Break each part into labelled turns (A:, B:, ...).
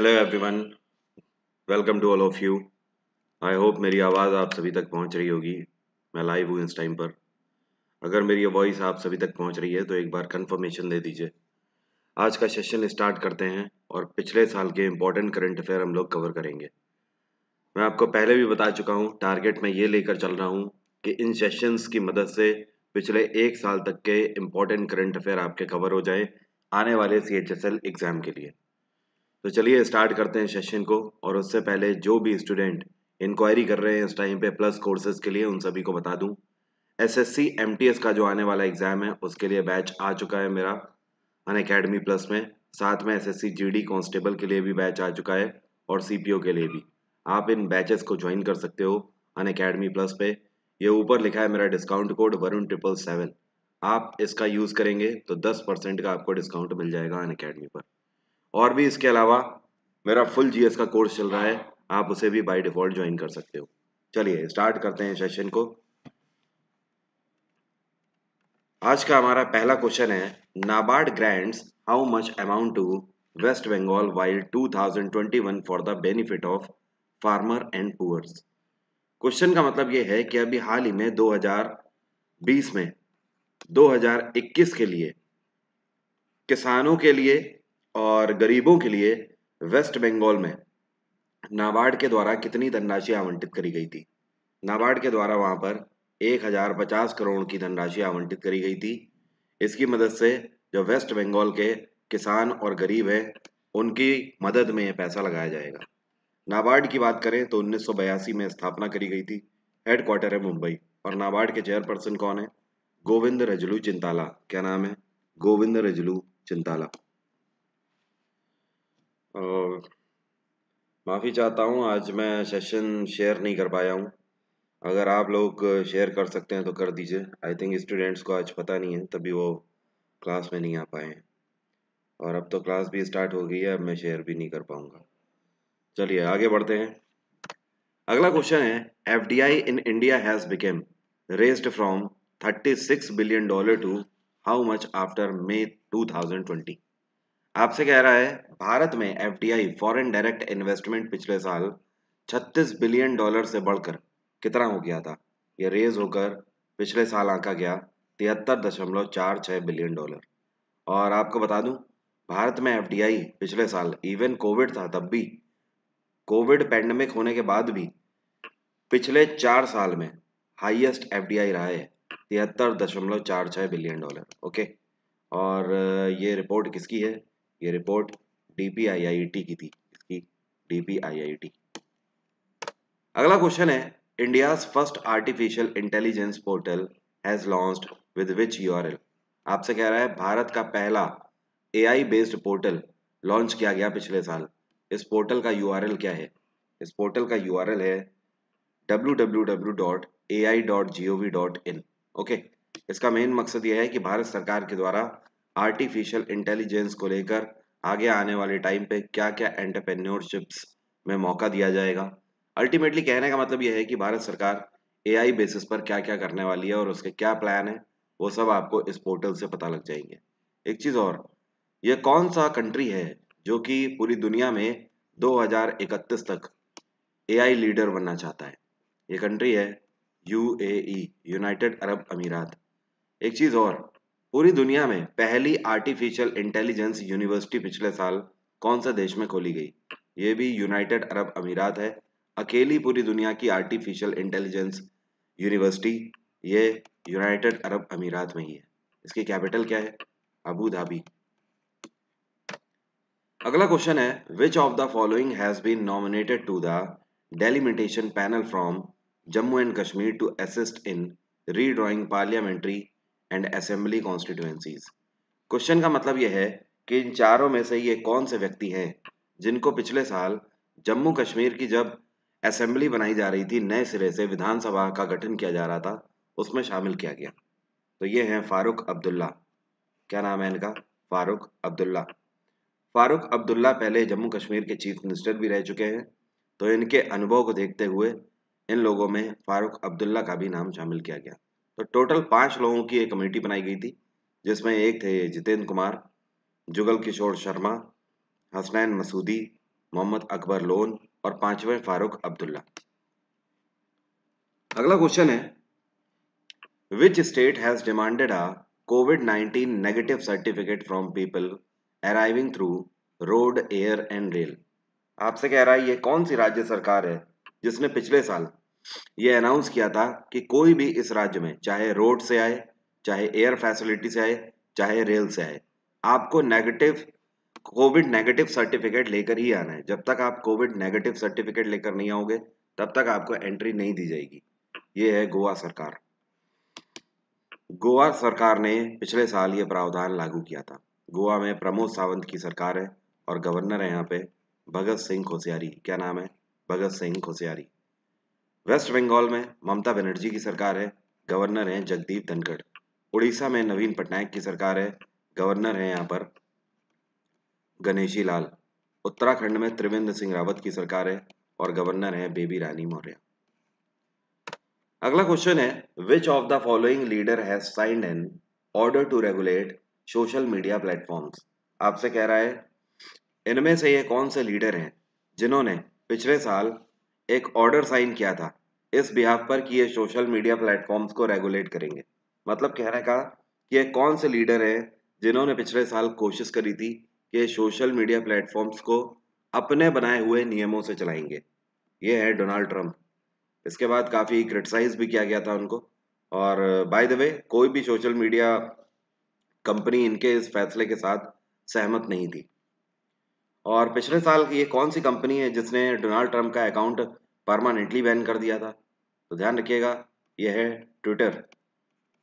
A: Hello everyone welcome to all of you I hope मेरी आवाज़ आप सभी तक पहुँच रही होगी। मैं लाइव हूँ इस टाइम पर। अगर मेरी वॉइस आप सभी तक पहुँच रही है तो एक बार कंफर्मेशन दे दीजिए। आज का सेशन स्टार्ट करते हैं और पिछले साल के इम्पोर्टेंट करंट अफेयर हम लोग कवर करेंगे। मैं आपको पहले भी बता चुका हूँ टारगेट मैं ये लेकर चल रहा हूँ कि इन सेशंस की मदद से पिछले एक साल तक के इम्पोर्टेंट करंट अफेयर आपके कवर हो जाएँ आने वाले सीएचएसएल एग्ज़ाम के लिए। तो चलिए स्टार्ट करते हैं सेशन को और उससे पहले जो भी स्टूडेंट इंक्वायरी कर रहे हैं इस टाइम पे प्लस कोर्सेज के लिए, उन सभी को बता दूँ। एसएससी एमटीएस का जो आने वाला एग्ज़ाम है, उसके लिए बैच आ चुका है मेरा अन अकेडमी प्लस में। साथ में एसएससी जीडी कांस्टेबल के लिए भी बैच आ चुका है और सीपीओ के लिए भी। आप इन बैचेस को ज्वाइन कर सकते हो अन अकेडमी प्लस पे। ये ऊपर लिखा है मेरा discount code Varun triple seven आप इसका यूज़ करेंगे तो दस परसेंट का आपको डिस्काउंट मिल जाएगा अन पर। और भी इसके अलावा मेरा फुल जीएस का कोर्स चल रहा है, आप उसे भी बाय डिफ़ॉल्ट ज्वाइन कर सकते हो। चलिए स्टार्ट करते हैं सेशन को। आज का हमारा पहला क्वेश्चन है NABARD grants how much amount to West Bengal while 2021 for the benefit of farmer and poors question का मतलब ये है कि अभी हाल ही में 2020 में 2021 के लिए, किसानों के लिए और गरीबों के लिए वेस्ट बंगाल में नाबार्ड के द्वारा कितनी धनराशि आवंटित करी गई थी? नाबार्ड के द्वारा वहाँ पर एक हज़ार पचास करोड़ की धनराशि आवंटित करी गई थी। इसकी मदद से जो वेस्ट बंगाल के किसान और गरीब हैं, उनकी मदद में यह पैसा लगाया जाएगा। नाबार्ड की बात करें तो उन्नीस सौ बयासी में स्थापना करी गई थी। हेडक्वार्टर है मुंबई और नाबार्ड के चेयरपर्सन कौन है? गोविंद रजलू चिंताला। क्या नाम है? गोविंद रजलू चिंताला। और माफ़ी चाहता हूँ, आज मैं सेशन शेयर नहीं कर पाया हूँ। अगर आप लोग शेयर कर सकते हैं तो कर दीजिए। आई थिंक स्टूडेंट्स को आज पता नहीं है, तभी वो क्लास में नहीं आ पाए हैं। और अब तो क्लास भी स्टार्ट हो गई है, अब मैं शेयर भी नहीं कर पाऊँगा। चलिए, आगे बढ़ते हैं। अगला क्वेश्चन है F D I in India has became raised from thirty billion dollar to how much after May two thousand twenty आपसे कह रहा है, भारत में एफ़ फॉरेन डायरेक्ट इन्वेस्टमेंट पिछले साल 36 बिलियन डॉलर से बढ़कर कितना हो गया था? ये रेज होकर पिछले साल आंका गया तिहत्तर दशमलव चार छः बिलियन डॉलर और आपको बता दूँ, भारत में एफ़ पिछले साल इवन कोविड था, तब भी कोविड पैंडमिक होने के बाद भी पिछले चार साल में हाईएस्ट एफ़ रहा है तिहत्तर दशमलव चार छः बिलियन डॉलर ओके और ये रिपोर्ट किसकी है? ये रिपोर्ट डीपीआईआईटी की थी, इसकी डीपीआईआईटी अगला क्वेश्चन है India first artificial intelligence portal has launched with which URL आपसे कह रहा है, भारत का पहला एआई बेस्ड पोर्टल लॉन्च किया गया पिछले साल। इस पोर्टल का यूआरएल क्या है? इस पोर्टल का यूआरएल है www.ai.gov.in ओके इसका मेन मकसद यह है कि भारत सरकार के द्वारा आर्टिफिशियल इंटेलिजेंस को लेकर आगे आने वाले टाइम पे क्या क्या एंटरप्रेन्योरशिप्स में मौका दिया जाएगा? अल्टीमेटली कहने का मतलब यह है कि भारत सरकार एआई बेसिस पर क्या क्या करने वाली है और उसके क्या प्लान है, वो सब आपको इस पोर्टल से पता लग जाएँगे। एक चीज़ और यह कौन सा कंट्री है जो कि पूरी दुनिया में 2031 तक एआई लीडर बनना चाहता है? ये कंट्री है यूएई यूनाइटेड अरब अमीरात एक चीज़ और पूरी दुनिया में पहली आर्टिफिशियल इंटेलिजेंस यूनिवर्सिटी पिछले साल कौन सा देश में खोली गई? ये भी यूनाइटेड अरब अमीरात है। अकेली पूरी दुनिया की आर्टिफिशियल इंटेलिजेंस यूनिवर्सिटी ये यूनाइटेड अरब अमीरात में ही है। इसकी कैपिटल क्या है? अबू धाबी अगला क्वेश्चन है which of the following has been nominated to the delimitation panel from Jammu and Kashmir to assist in redrawing parliamentary and assembly constituencies question का मतलब यह है कि इन चारों में से ये कौन से व्यक्ति हैं जिनको पिछले साल जम्मू कश्मीर की जब असेंबली बनाई जा रही थी, नए सिरे से विधानसभा का गठन किया जा रहा था, उसमें शामिल किया गया। तो ये हैं फारूक अब्दुल्ला। क्या नाम है इनका? फारूक अब्दुल्ला। फारूक अब्दुल्ला पहले जम्मू कश्मीर के चीफ मिनिस्टर भी रह चुके हैं। तो इनके अनुभव को देखते हुए इन लोगों में फारूक अब्दुल्ला का भी नाम शामिल किया गया। तो टोटल पाँच लोगों की एक कमेटी बनाई गई थी, जिसमें एक थे जितेंद्र कुमार, जुगल किशोर शर्मा, हसनैन मसूदी, मोहम्मद अकबर लोन और पाँचवें फारूक अब्दुल्ला। अगला क्वेश्चन है which state has demanded a COVID 19 negative certificate from people arriving through road air and rail आपसे कह रहा है, ये कौन सी राज्य सरकार है जिसने पिछले साल ये अनाउंस किया था कि कोई भी इस राज्य में, चाहे रोड से आए, चाहे एयर फैसिलिटी से आए, चाहे रेल से आए, आपको नेगेटिव कोविड नेगेटिव सर्टिफिकेट लेकर ही आना है। जब तक आप कोविड नेगेटिव सर्टिफिकेट लेकर नहीं आओगे, तब तक आपको एंट्री नहीं दी जाएगी। ये है गोवा सरकार। गोवा सरकार ने पिछले साल ये प्रावधान लागू किया था। गोवा में प्रमोद सावंत की सरकार है और गवर्नर है यहाँ पे भगत सिंह कोश्यारी। क्या नाम है? भगत सिंह कोश्यारी। वेस्ट बंगाल में ममता बनर्जी की सरकार है, गवर्नर हैं जगदीप धनखड़। उड़ीसा में नवीन पटनायक की सरकार है, गवर्नर है यहाँ पर गणेशी लाल। उत्तराखंड में त्रिवेंद्र सिंह रावत की सरकार है और गवर्नर है बेबी रानी मौर्य। अगला क्वेश्चन है which of the following leader has signed an order to regulate social media platforms आपसे कह रहा है, इनमें से ये कौन से लीडर हैं जिन्होंने पिछले साल एक ऑर्डर साइन किया था। इस बिहाफ पर कि ये सोशल मीडिया प्लेटफॉर्म्स को रेगुलेट करेंगे। मतलब कहने का कि ये कौन से लीडर हैं जिन्होंने पिछले साल कोशिश करी थी कि सोशल मीडिया प्लेटफॉर्म्स को अपने बनाए हुए नियमों से चलाएँगे। ये है डोनाल्ड ट्रंप इसके बाद काफ़ी क्रिटिसाइज भी किया गया था उनको। और बाय द वे कोई भी सोशल मीडिया कंपनी इनके इस फैसले के साथ सहमत नहीं थी। और पिछले साल ये कौन सी कंपनी है जिसने डोनाल्ड ट्रंप का अकाउंट परमानेंटली बैन कर दिया था? तो ध्यान रखिएगा ये है ट्विटर।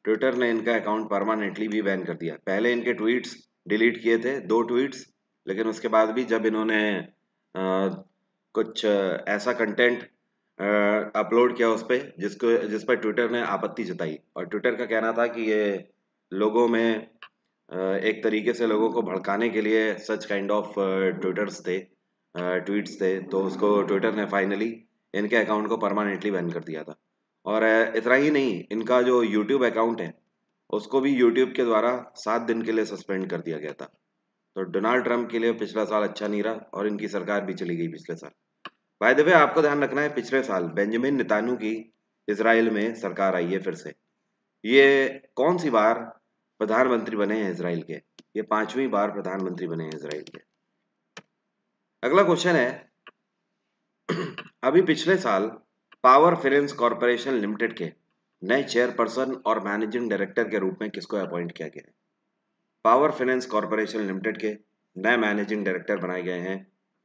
A: ट्विटर ने इनका अकाउंट परमानेंटली भी बैन कर दिया। पहले इनके ट्वीट्स डिलीट किए थे दो ट्वीट्स लेकिन उसके बाद भी जब इन्होंने आ, कुछ ऐसा कंटेंट अपलोड किया उस पर जिसको जिस पर ट्विटर ने आपत्ति जताई। और ट्विटर का कहना था कि ये लोगों में एक तरीके से लोगों को भड़काने के लिए सच काइंड ऑफ़ ट्विटर्स थे ट्वीट्स थे तो उसको ट्विटर ने फाइनली इनके अकाउंट को परमानेंटली बैन कर दिया था। और इतना ही नहीं, इनका जो यूट्यूब अकाउंट है, उसको भी यूट्यूब के द्वारा सात दिन के लिए सस्पेंड कर दिया गया था। तो डोनाल्ड ट्रंप के लिए पिछला साल अच्छा नहीं रहा और इनकी सरकार भी चली गई पिछले साल। बाय द वे आपको ध्यान रखना है, पिछले साल बेंजामिन नितानू की इसराइल में सरकार आई है फिर से। ये कौन सी बार प्रधानमंत्री बने हैं इसराइल के। ये पांचवी बार प्रधानमंत्री बने हैं इसराइल के। अगला क्वेश्चन है, अभी पिछले साल पावर फाइनेंस कॉरपोरेशन लिमिटेड के नए चेयरपर्सन और मैनेजिंग डायरेक्टर के रूप में किसको अपॉइंट किया गया है? पावर फाइनेंस कॉरपोरेशन लिमिटेड के नए मैनेजिंग डायरेक्टर बनाए गए हैं।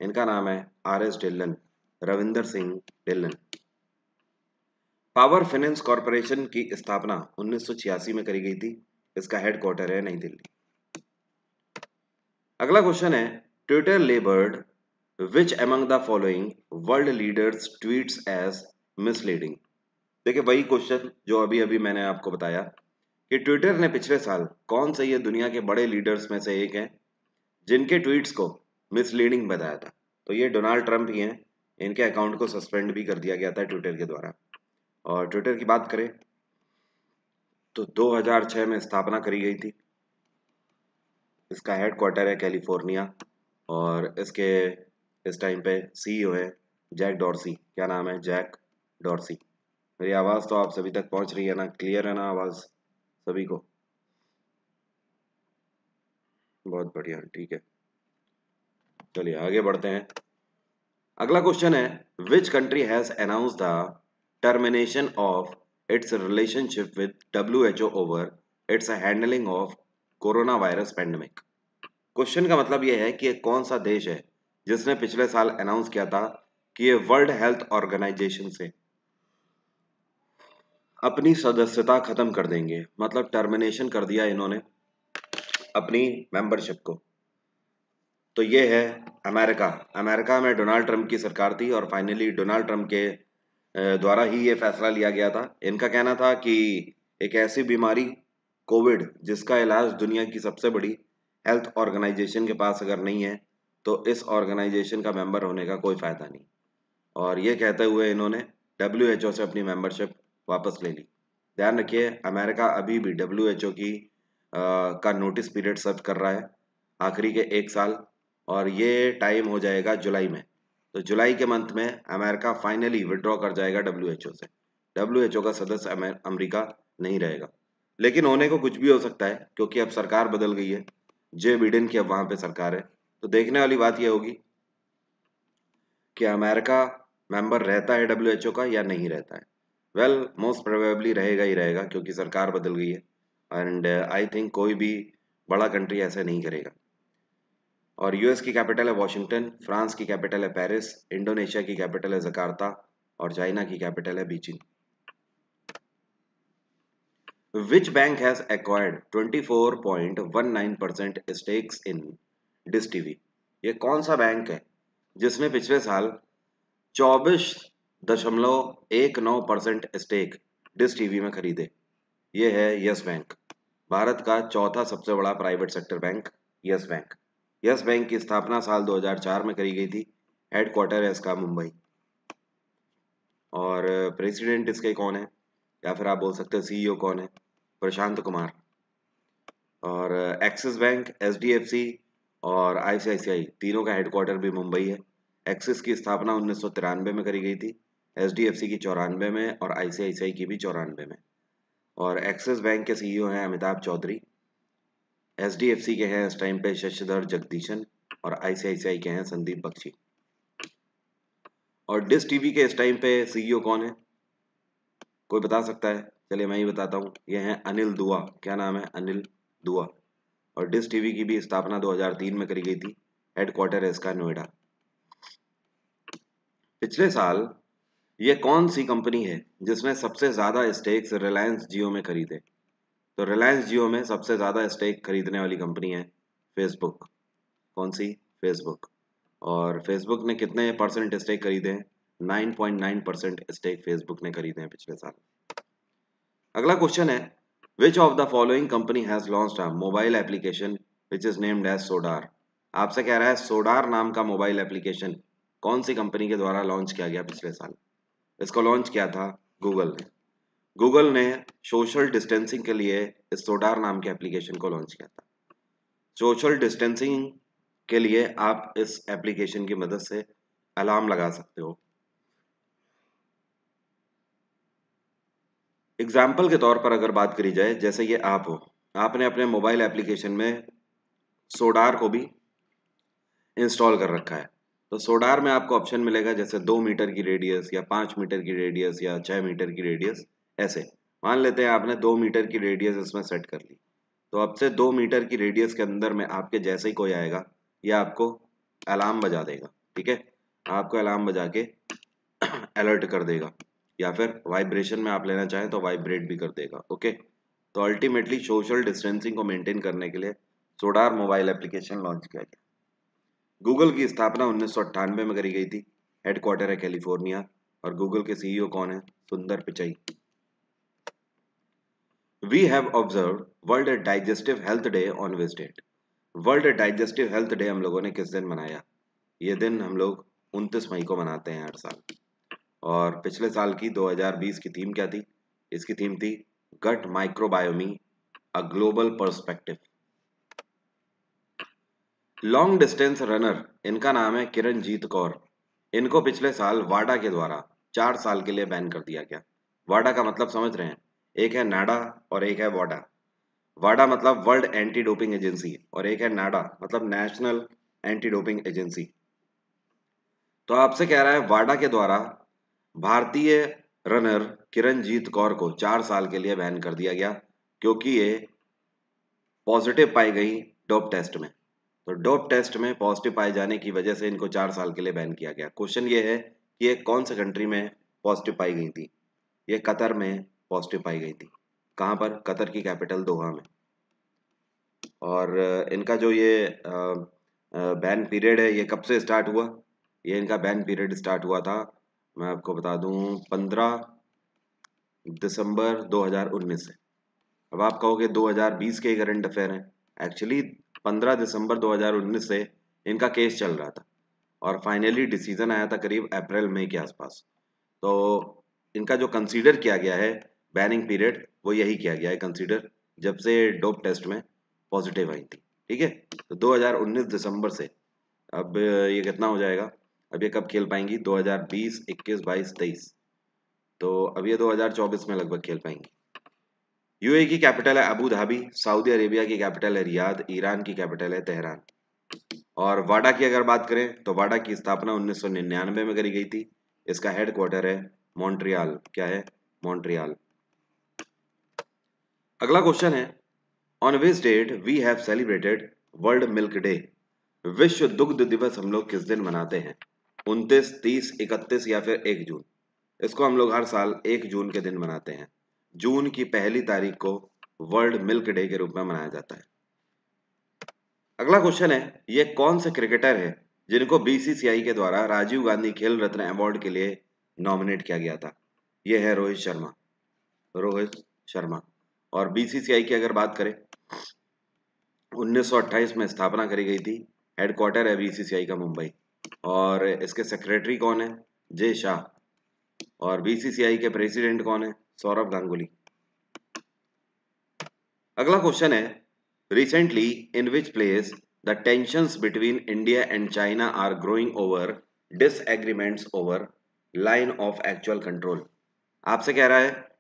A: इनका नाम है आर एस डिल्लन रविंदर सिंह डिल्लन पावर फाइनेंस कॉरपोरेशन की स्थापना 1986 में करी गई थी। इसका हेडक्वार्टर है नई दिल्ली। अगला क्वेश्चन है Twitter labelled which among the following world leaders tweets as misleading देखिए, वही क्वेश्चन जो अभी अभी मैंने आपको बताया कि ट्विटर ने पिछले साल कौन से ये दुनिया के बड़े लीडर्स में से एक हैं जिनके ट्वीट्स को मिसलीडिंग बताया था। तो ये डोनाल्ड ट्रंप ही हैं। इनके अकाउंट को सस्पेंड भी कर दिया गया था ट्विटर के द्वारा। और ट्विटर की बात करें तो 2006 में स्थापना करी गई थी। इसका हेडक्वार्टर है कैलिफ़ोर्निया और इसके इस टाइम पे सीईओ है जैक डॉर्सी क्या नाम है? जैक डॉर्सी मेरी आवाज़ तो आप सभी तक पहुँच रही है ना? क्लियर है ना आवाज़ सभी को? बहुत बढ़िया, ठीक है। चलिए, आगे बढ़ते हैं। अगला क्वेश्चन है which country has announce the termination of its relationship with WHO over, its handling of virus pandemic question का मतलब यह है कि कौन सा देश है जिसने पिछले साल अनाउंस किया था कि ये वर्ल्ड हेल्थ ऑर्गेनाइजेशन से अपनी सदस्यता खत्म कर देंगे। मतलब टर्मिनेशन कर दिया इन्होंने अपनी मेंबरशिप को। तो ये है अमेरिका अमेरिका में डोनाल्ड ट्रंप की सरकार थी और फाइनली डोनाल्ड ट्रंप के द्वारा ही ये फैसला लिया गया था। इनका कहना था कि एक ऐसी बीमारी कोविड जिसका इलाज दुनिया की सबसे बड़ी हेल्थ ऑर्गेनाइजेशन के पास अगर नहीं है तो इस ऑर्गेनाइजेशन का मेंबर होने का कोई फ़ायदा नहीं। और ये कहते हुए इन्होंने डब्ल्यू से अपनी मेंबरशिप वापस ले ली। ध्यान रखिए अमेरिका अभी भी डब्ल्यूएचओ की आ, का नोटिस पीरियड सर्व कर रहा है आखिरी के एक साल और ये टाइम हो जाएगा जुलाई में। तो जुलाई के मंथ में अमेरिका फाइनली विड्रॉ कर जाएगा डब्ल्यू से। डब्ल्यू का सदस्य अमेरिका नहीं रहेगा। लेकिन होने को कुछ भी हो सकता है, क्योंकि अब सरकार बदल गई है। जे बिडेन की अब वहाँ पे सरकार है। तो देखने वाली बात यह होगी कि अमेरिका मेंबर रहता है डब्ल्यू का या नहीं रहता है। वेल मोस्ट प्रोबेबली रहेगा ही रहेगा, क्योंकि सरकार बदल गई है। एंड आई थिंक कोई भी बड़ा कंट्री ऐसा नहीं करेगा। और यूएस की कैपिटल है वॉशिंगटन फ्रांस की कैपिटल है पेरिस इंडोनेशिया की कैपिटल है जकार्ता और चाइना की कैपिटल है Beijing which bank has acquired 24.19 percent stakes in Dish TV ये कौन सा बैंक है जिसने पिछले साल चौबीस दशमलव एक नौ परसेंट स्टेक डिस टीवी में खरीदे? ये है यस बैंक भारत का चौथा सबसे बड़ा private sector bank Yes Bank Yes Bank की स्थापना साल 2004 में करी गई थी हेडक्वार्टर है इसका मुंबई। और प्रेसिडेंट इसके कौन है? या फिर आप बोल सकते हैं सीईओ कौन है? प्रशांत कुमार। और एक्सिस बैंक एच और आईसीआईसीआई तीनों का हेडक्वार्टर भी मुंबई है। एक्सिस की स्थापना उन्नीस सौ तिरानवे में करी गई थी एच की चौरानवे में और आईसीआईसीआई की भी चौरानवे में। और एक्सिस बैंक के सीईओ हैं अमिताभ चौधरी। एच के हैं इस टाइम पे शशिधर, जगदीशन और आईसीआईसीआई के हैं संदीप बख्शी। और डिस टीवी के इस टाइम पे सीईओ कौन है? कोई बता सकता है? चलिए मैं ही बताता हूँ। ये हैं अनिल दुआ। क्या नाम है? अनिल दुआ। और डिस टीवी की भी स्थापना 2003 में करी गई थी। हेडक्वार्टर है इसका नोएडा। पिछले साल ये कौन सी कंपनी है जिसने सबसे ज़्यादा स्टेक्स रिलायंस जियो में खरीदे? तो रिलायंस जियो में सबसे ज़्यादा स्टेक खरीदने वाली कंपनी है फेसबुक कौन सी? फेसबुक और फेसबुक ने कितने परसेंट स्टेक खरीदे? हैं 9.9 परसेंट स्टेक फेसबुक ने खरीदे हैं पिछले साल। अगला क्वेश्चन है which of the following company has launch a mobile application which is named as Sodar आपसे कह रहा है सोडार नाम का मोबाइल एप्लीकेशन कौन सी कंपनी के द्वारा लॉन्च किया गया पिछले साल? इसको लॉन्च किया था गूगल ने। गूगल ने सोशल डिस्टेंसिंग के लिए इस सोडार नाम के एप्लीकेशन को लॉन्च किया था। सोशल डिस्टेंसिंग के लिए आप इस एप्लीकेशन की मदद से अलार्म लगा सकते हो। एग्ज़ाम्पल के तौर पर अगर बात करी जाए, जैसे ये आप हो, आपने अपने मोबाइल एप्लीकेशन में सोडार को भी इंस्टॉल कर रखा है। तो सोडार में आपको ऑप्शन मिलेगा, जैसे दो मीटर की रेडियस या पाँच मीटर की रेडियस या छः मीटर की रेडियस ऐसे। मान लेते हैं आपने दो मीटर की रेडियस इसमें सेट कर ली। तो अब से दो मीटर की रेडियस के अंदर में आपके जैसे ही कोई आएगा, ये आपको अलार्म बजा देगा, ठीक है? आपको अलार्म बजा के अलर्ट कर देगा, या फिर वाइब्रेशन में आप लेना चाहें तो वाइब्रेट भी कर देगा ओके तो अल्टीमेटली सोशल डिस्टेंसिंग को मेंटेन करने के लिए सोडार मोबाइल एप्लीकेशन लॉन्च किया गया। गूगल की स्थापना उन्नीस सौ अट्ठानबे में करी गई थी हेडक्वार्टर है कैलिफ़ोर्निया और गूगल के सीईओ कौन है? Sundar Pichai. We have observed world digestive health day on which date world digestive health day हम लोगों ने किस दिन मनाया? ये दिन हम लोग 29 मई को मनाते हैं हर साल। और पिछले साल की 2020 की थीम क्या थी? इसकी थीम थी gut microbiome, a global perspective. Long distance runner इनका नाम है किरणजीत कौर। इनको पिछले साल वाडा के द्वारा चार साल के लिए बैन कर दिया गया। वाडा का मतलब समझ रहे हैं? एक है नाडा और एक है वाडा। वाडा मतलब वर्ल्ड एंटी डोपिंग एजेंसी और एक है नाडा मतलब नेशनल एंटी डोपिंग एजेंसी। तो आपसे कह रहा है वाडा के द्वारा भारतीय रनर किरणजीत कौर को चार साल के लिए बैन कर दिया गया क्योंकि ये पॉजिटिव पाई गई डोप टेस्ट में। तो डोप टेस्ट में पॉजिटिव पाए जाने की वजह से इनको चार साल के लिए बैन किया गया। क्वेश्चन ये है कि ये कौन से कंट्री में पॉजिटिव पाई गई थी? ये कतर में पॉजिटिव पाई गई थी। कहाँ पर? कतर की कैपिटल दोहा में। और इनका जो ये बैन पीरियड है, ये कब से स्टार्ट हुआ? ये इनका बैन पीरियड स्टार्ट हुआ था, मैं आपको बता दूँ, पंद्रह दिसंबर 2019 से। अब आप कहोगे 2020 के करंट अफेयर हैं। एक्चुअली 15 दिसंबर 2019 से इनका केस चल रहा था। और फाइनली डिसीज़न आया था करीब अप्रैल, मई के आसपास। तो इनका जो कंसीडर किया गया है बैनिंग पीरियड वो यही किया गया है कंसीडर जब से डोप टेस्ट में पॉजिटिव आई थी, ठीक है? तो 2019 दिसंबर से अब ये कितना हो जाएगा? अब ये कब खेल पाएँगी? 2020 21 22 23 तो अब ये 2024 में लगभग खेल पाएँगी। यूए की कैपिटल है अबू धाबी, सऊदी अरेबिया की कैपिटल है रियाद, ईरान की कैपिटल है तेहरान। और वाडा की अगर बात करें तो वाडा की स्थापना 1999 में करी गई थी। इसका हेड क्वार्टर है मॉन्ट्रियाल क्या है? मॉन्ट्रियल अगला क्वेश्चन है on which date we have celebrated world milk day विश्व दुग्ध दिवस हम लोग किस दिन मनाते हैं? उनतीस, तीस, इकतीस या फिर एक जून? इसको हम लोग हर साल एक जून के दिन मनाते हैं। जून की पहली तारीख को वर्ल्ड मिल्क डे के रूप में मनाया जाता है। अगला क्वेश्चन है, ये कौन से क्रिकेटर है जिनको बीसीसीआई के द्वारा राजीव गांधी खेल रत्न अवार्ड के लिए नॉमिनेट किया गया था? ये है रोहित शर्मा। रोहित शर्मा। और बीसीसीआई की अगर बात करें 1928 में स्थापना करी गई थी हेडक्वार्टर है बीसीसीआई का मुंबई। और इसके सेक्रेटरी कौन है? जय शाह और बीसीसीआई के प्रेसिडेंट कौन है? सौरभ गांगुली। अगला क्वेश्चन है recently in which place the tensions between India and China are growing over disagreements over line of actual control आपसे कह रहा है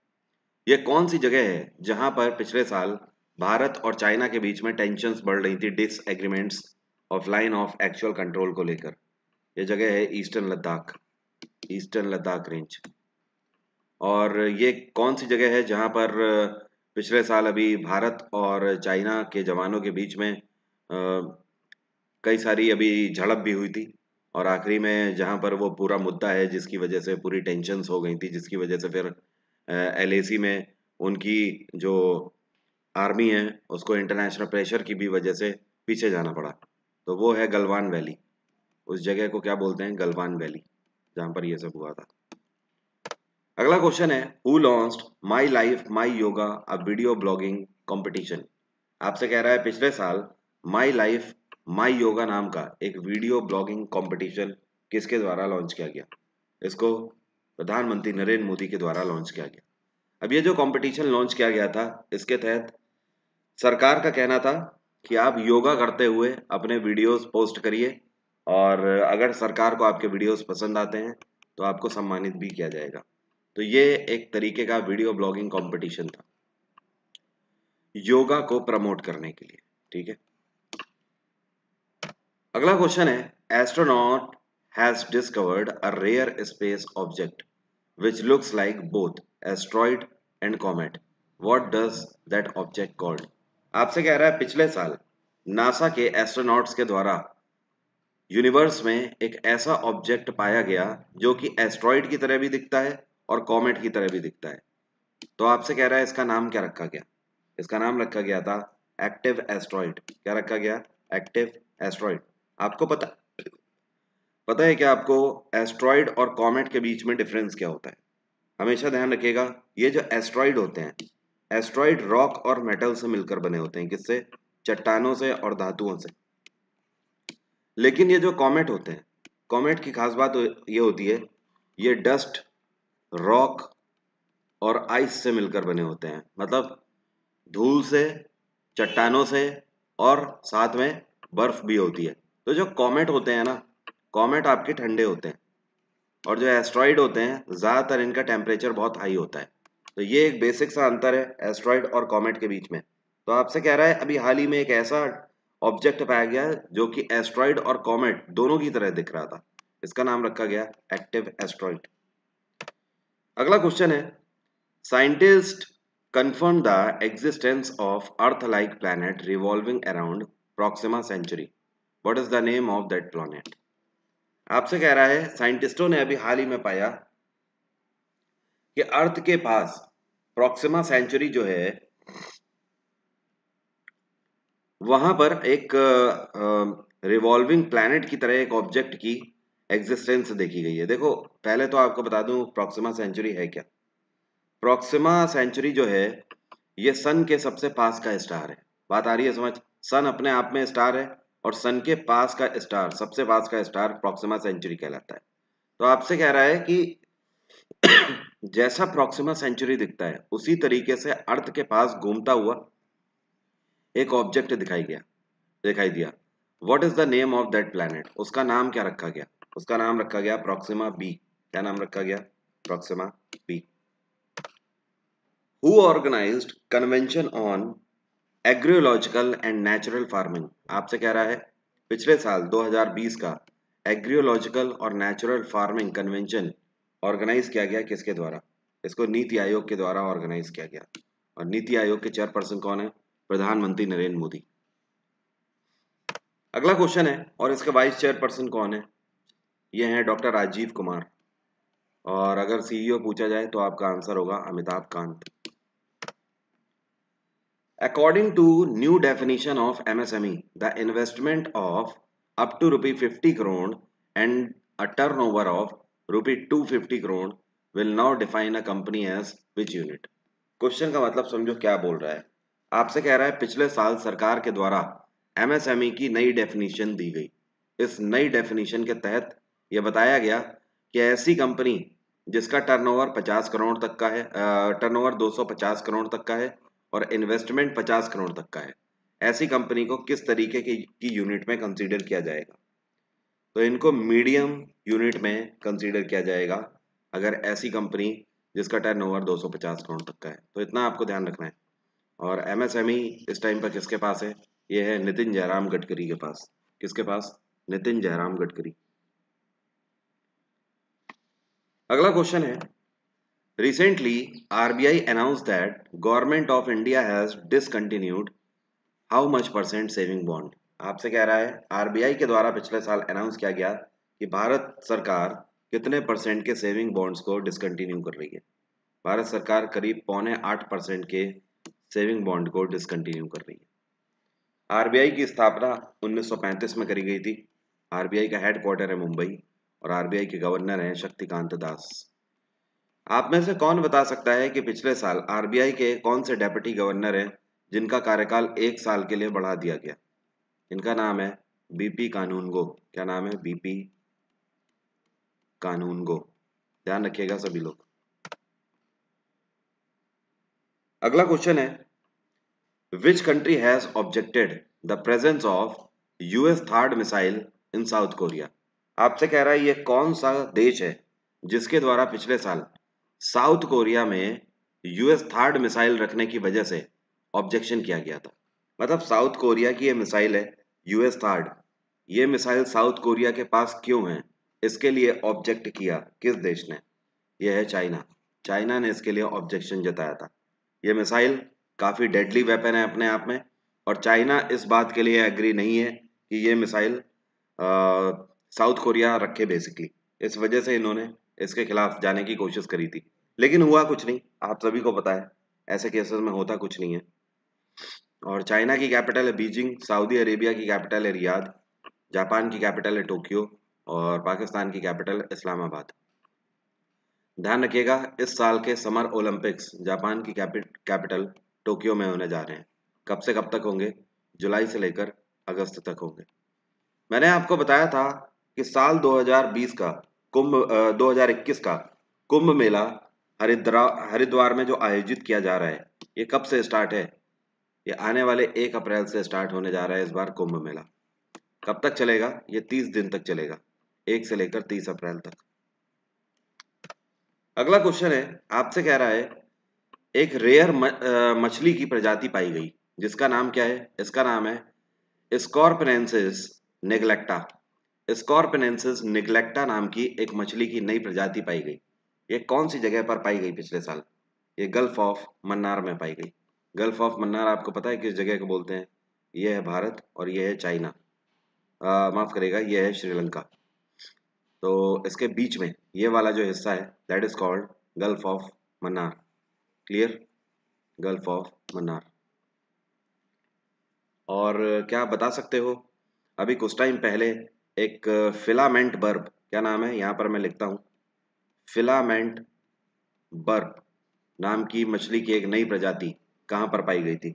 A: यह कौन सी जगह है जहाँ पर पिछले साल भारत और चाइना के बीच में टेंशंस बढ़ रही थी disagreements of line of actual control को लेकर? यह जगह है eastern Ladakh eastern Ladakh range और ये कौन सी जगह है जहाँ पर पिछले साल अभी भारत और चाइना के जवानों के बीच में कई सारी अभी झड़प भी हुई थी और आखिरी में जहाँ पर वो पूरा मुद्दा है जिसकी वजह से पूरी टेंशन्स हो गई थी, जिसकी वजह से फिर एलएसी में उनकी जो आर्मी है, उसको इंटरनेशनल प्रेशर की भी वजह से पीछे जाना पड़ा। तो वो है गलवान वैली उस जगह को क्या बोलते हैं? गलवान वैली जहाँ पर ये सब हुआ था। अगला क्वेश्चन है who launched My Life My Yoga a video blogging competition आपसे कह रहा है, पिछले साल माई लाइफ माई योगा नाम का एक वीडियो ब्लॉगिंग कंपटीशन किसके द्वारा लॉन्च किया गया? इसको प्रधानमंत्री नरेंद्र मोदी के द्वारा लॉन्च किया गया। अब ये जो कंपटीशन लॉन्च किया गया था, इसके तहत सरकार का कहना था कि आप योगा करते हुए अपने वीडियोस पोस्ट करिए और अगर सरकार को आपके वीडियोस पसंद आते हैं तो आपको सम्मानित भी किया जाएगा। तो ये एक तरीके का वीडियो ब्लॉगिंग कंपटीशन था। योगा को प्रमोट करने के लिए, ठीक है? अगला क्वेश्चन है astronaut has discovered a rare space object which looks like both asteroid and comet what does that object called आपसे कह रहा है, पिछले साल नासा के एस्ट्रोनॉट्स के द्वारा यूनिवर्स में एक ऐसा ऑब्जेक्ट पाया गया जो कि एस्ट्रॉइड की तरह भी दिखता है और कॉमेट की तरह भी दिखता है। तो आपसे कह रहा है, इसका नाम क्या रखा गया? इसका नाम रखा गया था एक्टिव एस्ट्रॉइड क्या रखा गया? एक्टिव एस्ट्रॉइड आपको पता पता है क्या आपको? एस्ट्रॉइड और कॉमेट के बीच में डिफरेंस क्या होता है? हमेशा ध्यान रखिएगा, ये जो एस्ट्रॉइड होते हैं एस्ट्रॉइड रॉक और मेटल से मिलकर बने होते हैं। किससे? चट्टानों से और धातुओं से। लेकिन ये जो कॉमेट होते हैं कॉमेट की खास बात ये होती है, ये डस्ट रॉक और आइस से मिलकर बने होते हैं। मतलब धूल से, चट्टानों से और साथ में बर्फ़ भी होती है। तो जो कॉमेट होते हैं ना कॉमेट आपके ठंडे होते हैं और जो एस्ट्रॉइड होते हैं, ज़्यादातर इनका टेम्परेचर बहुत हाई होता है। तो ये एक बेसिक सा अंतर है एस्ट्रॉइड और कॉमेट के बीच में। तो आपसे कह रहा है, अभी हाल ही में एक ऐसा ऑब्जेक्ट पाया गया जो कि एस्ट्रॉइड और कॉमेट दोनों की तरह दिख रहा था। इसका नाम रखा गया एक्टिव एस्ट्रॉइड अगला क्वेश्चन है scientist confirm the existence of earth like planet revolving around Proxima Centauri what is the name of that planet आपसे कह रहा है, साइंटिस्टों ने अभी हाल ही में पाया कि अर्थ के पास प्रॉक्सिमा सेंचुरी जो है, वहाँ पर एक रिवॉल्विंग प्लैनेट की तरह एक ऑब्जेक्ट की एग्जिस्टेंस देखी गई है। देखो, पहले तो आपको बता दूँ, प्रॉक्सिमा सेंचुरी है क्या? प्रॉक्सिमा सेंचुरी जो है, ये सन के सबसे पास का स्टार है। बात आ रही है, समझ? सन अपने आप में स्टार है और सन के पास का स्टार, सबसे पास का स्टार प्रॉक्सिमा सेंचुरी कहलाता है। तो आपसे कह रहा है कि जैसा प्रॉक्सिमा सेंचुरी दिखता है, उसी तरीके से अर्थ के पास घूमता हुआ एक ऑब्जेक्ट दिखाई गया, दिखाई दिया। What is the name of that planet उसका नाम क्या रखा गया? उसका नाम रखा गया प्रोक्सिमा बी क्या नाम रखा गया? Proxima B who organized convention on agroecological and natural farming. आपसे कह रहा है, पिछले साल 2020 का एग्रियोलॉजिकल और नेचुरल फ़ार्मिंग कन्वेंशन ऑर्गेनाइज किया गया किसके द्वारा? इसको नीति आयोग के द्वारा ऑर्गेनाइज किया गया। और नीति आयोग के चेयरपर्सन कौन है? प्रधानमंत्री नरेंद्र मोदी। अगला क्वेश्चन है, और इसके वाइस चेयरपर्सन कौन है? ये हैं डॉक्टर राजीव कुमार। और अगर सीईओ e पूछा जाए तो आपका आंसर होगा Amitabh Kant. According to new definition of MSME the investment of up to rupee 50 crore and a turnover of rupee 250 crore will now define a company as which unit? Question का मतलब समझो क्या बोल रहा है। आपसे कह रहा है, पिछले साल सरकार के द्वारा एमएसएमई की नई डेफिनेशन दी गई। इस नई डेफिनेशन के तहत यह बताया गया कि ऐसी कंपनी जिसका टर्नओवर 50 करोड़ तक का है टर्नओवर 250 करोड़ तक का है और इन्वेस्टमेंट 50 करोड़ तक का है। ऐसी कंपनी को किस तरीके की, की यूनिट में कंसीडर किया जाएगा? तो इनको मीडियम यूनिट में कंसीडर किया जाएगा अगर ऐसी कंपनी जिसका टर्न ओवर दो करोड़ तक का है। तो इतना आपको ध्यान रखना है। और एमएसएमई e इस टाइम पर किसके पास है? ये है नितिन जयराम गडकरी के पास। किसके पास? नितिन जयराम गडकरी। अगला क्वेश्चन है recently RBI announce that government of India has discontinued how much percent saving bond आपसे कह रहा है आरबीआई के द्वारा पिछले साल अनाउंस किया गया कि भारत सरकार कितने परसेंट के सेविंग बॉन्ड्स को डिसकंटिन्यू कर रही है। भारत सरकार करीब पौने आठ परसेंट के सेविंग बॉन्ड को डिसकंटिन्यू कर रही है। आरबीआई की स्थापना 1935 में करी गई थी। आरबीआई का हेडक्वार्टर है मुंबई और आरबीआई के गवर्नर हैं शक्तिकांत दास। आप में से कौन बता सकता है कि पिछले साल आरबीआई के कौन से डेप्यूटी गवर्नर हैं, जिनका कार्यकाल एक साल के लिए बढ़ा दिया गया? इनका नाम है बीपी कानून गो। क्या नाम है? बीपी कानून गो। ध्यान रखिएगा सभी लोग। अगला क्वेश्चन है which country has objected the presence of US THAAD missile in South Korea आपसे कह रहा है, ये कौन सा देश है जिसके द्वारा पिछले साल साउथ कोरिया में यूएस थर्ड मिसाइल रखने की वजह से ऑब्जेक्शन किया गया था। मतलब साउथ कोरिया की ये मिसाइल है, यूएस थर्ड। ये मिसाइल साउथ कोरिया के पास क्यों है? इसके लिए ऑब्जेक्ट किया किस देश ने? यह है चाइना। चाइना ने इसके लिए ऑब्जेक्शन जताया था। ये मिसाइल काफ़ी डेडली वेपन है अपने आप में, और चाइना इस बात के लिए एग्री नहीं है कि ये मिसाइल साउथ कोरिया रखे बेसिकली। इस वजह से इन्होंने इसके खिलाफ जाने की कोशिश करी थी। लेकिन हुआ कुछ नहीं। आप सभी को पता है, ऐसे केसेस में होता कुछ नहीं है। और चाइना की कैपिटल है बीजिंग, सऊदी अरेबिया की कैपिटल है रियाद, जापान की कैपिटल है टोक्यो, और पाकिस्तान की कैपिटल इस्लामाबाद। ध्यान रखिएगा, इस साल के समर ओलंपिक्स जापान की कैपिटल टोक्यो में होने जा रहे हैं। कब से कब तक होंगे? जुलाई से लेकर अगस्त तक होंगे। मैंने आपको बताया था कि साल 2020 का कुंभ 2021 का कुंभ मेला हरिद्वार हरिद्वार में जो आयोजित किया जा रहा है, ये कब से स्टार्ट है? ये आने वाले एक अप्रैल से स्टार्ट होने जा रहा है इस बार कुंभ मेला। कब तक चलेगा? ये तीस दिन तक चलेगा, एक से लेकर तीस अप्रैल तक। अगला क्वेश्चन है, आपसे कह रहा है, एक रेयर मछली की प्रजाति पाई गई, जिसका नाम क्या है? इसका नाम है स्कॉर्पनेंसिस निगलेक्टा स्कॉर्पनेंसिस निगलेक्टा नाम की एक मछली की नई प्रजाति पाई गई। ये कौन सी जगह पर पाई गई पिछले साल? ये गल्फ ऑफ़ मन्नार में पाई गई। गल्फ ऑफ़ मन्नार आपको पता है किस जगह को बोलते हैं? ये है भारत और ये है चाइना। माफ़ करेगा ये है श्रीलंका। तो इसके बीच में ये वाला जो हिस्सा है that is called gulf of Mannar clear gulf of Mannar और क्या बता सकते हो? अभी कुछ टाइम पहले एक फिलामेंट बर्ब, क्या नाम है? यहाँ पर मैं लिखता हूँ। फिलामेंट बर्ब, नाम की मछली की एक नई प्रजाति कहाँ पर पाई गई थी?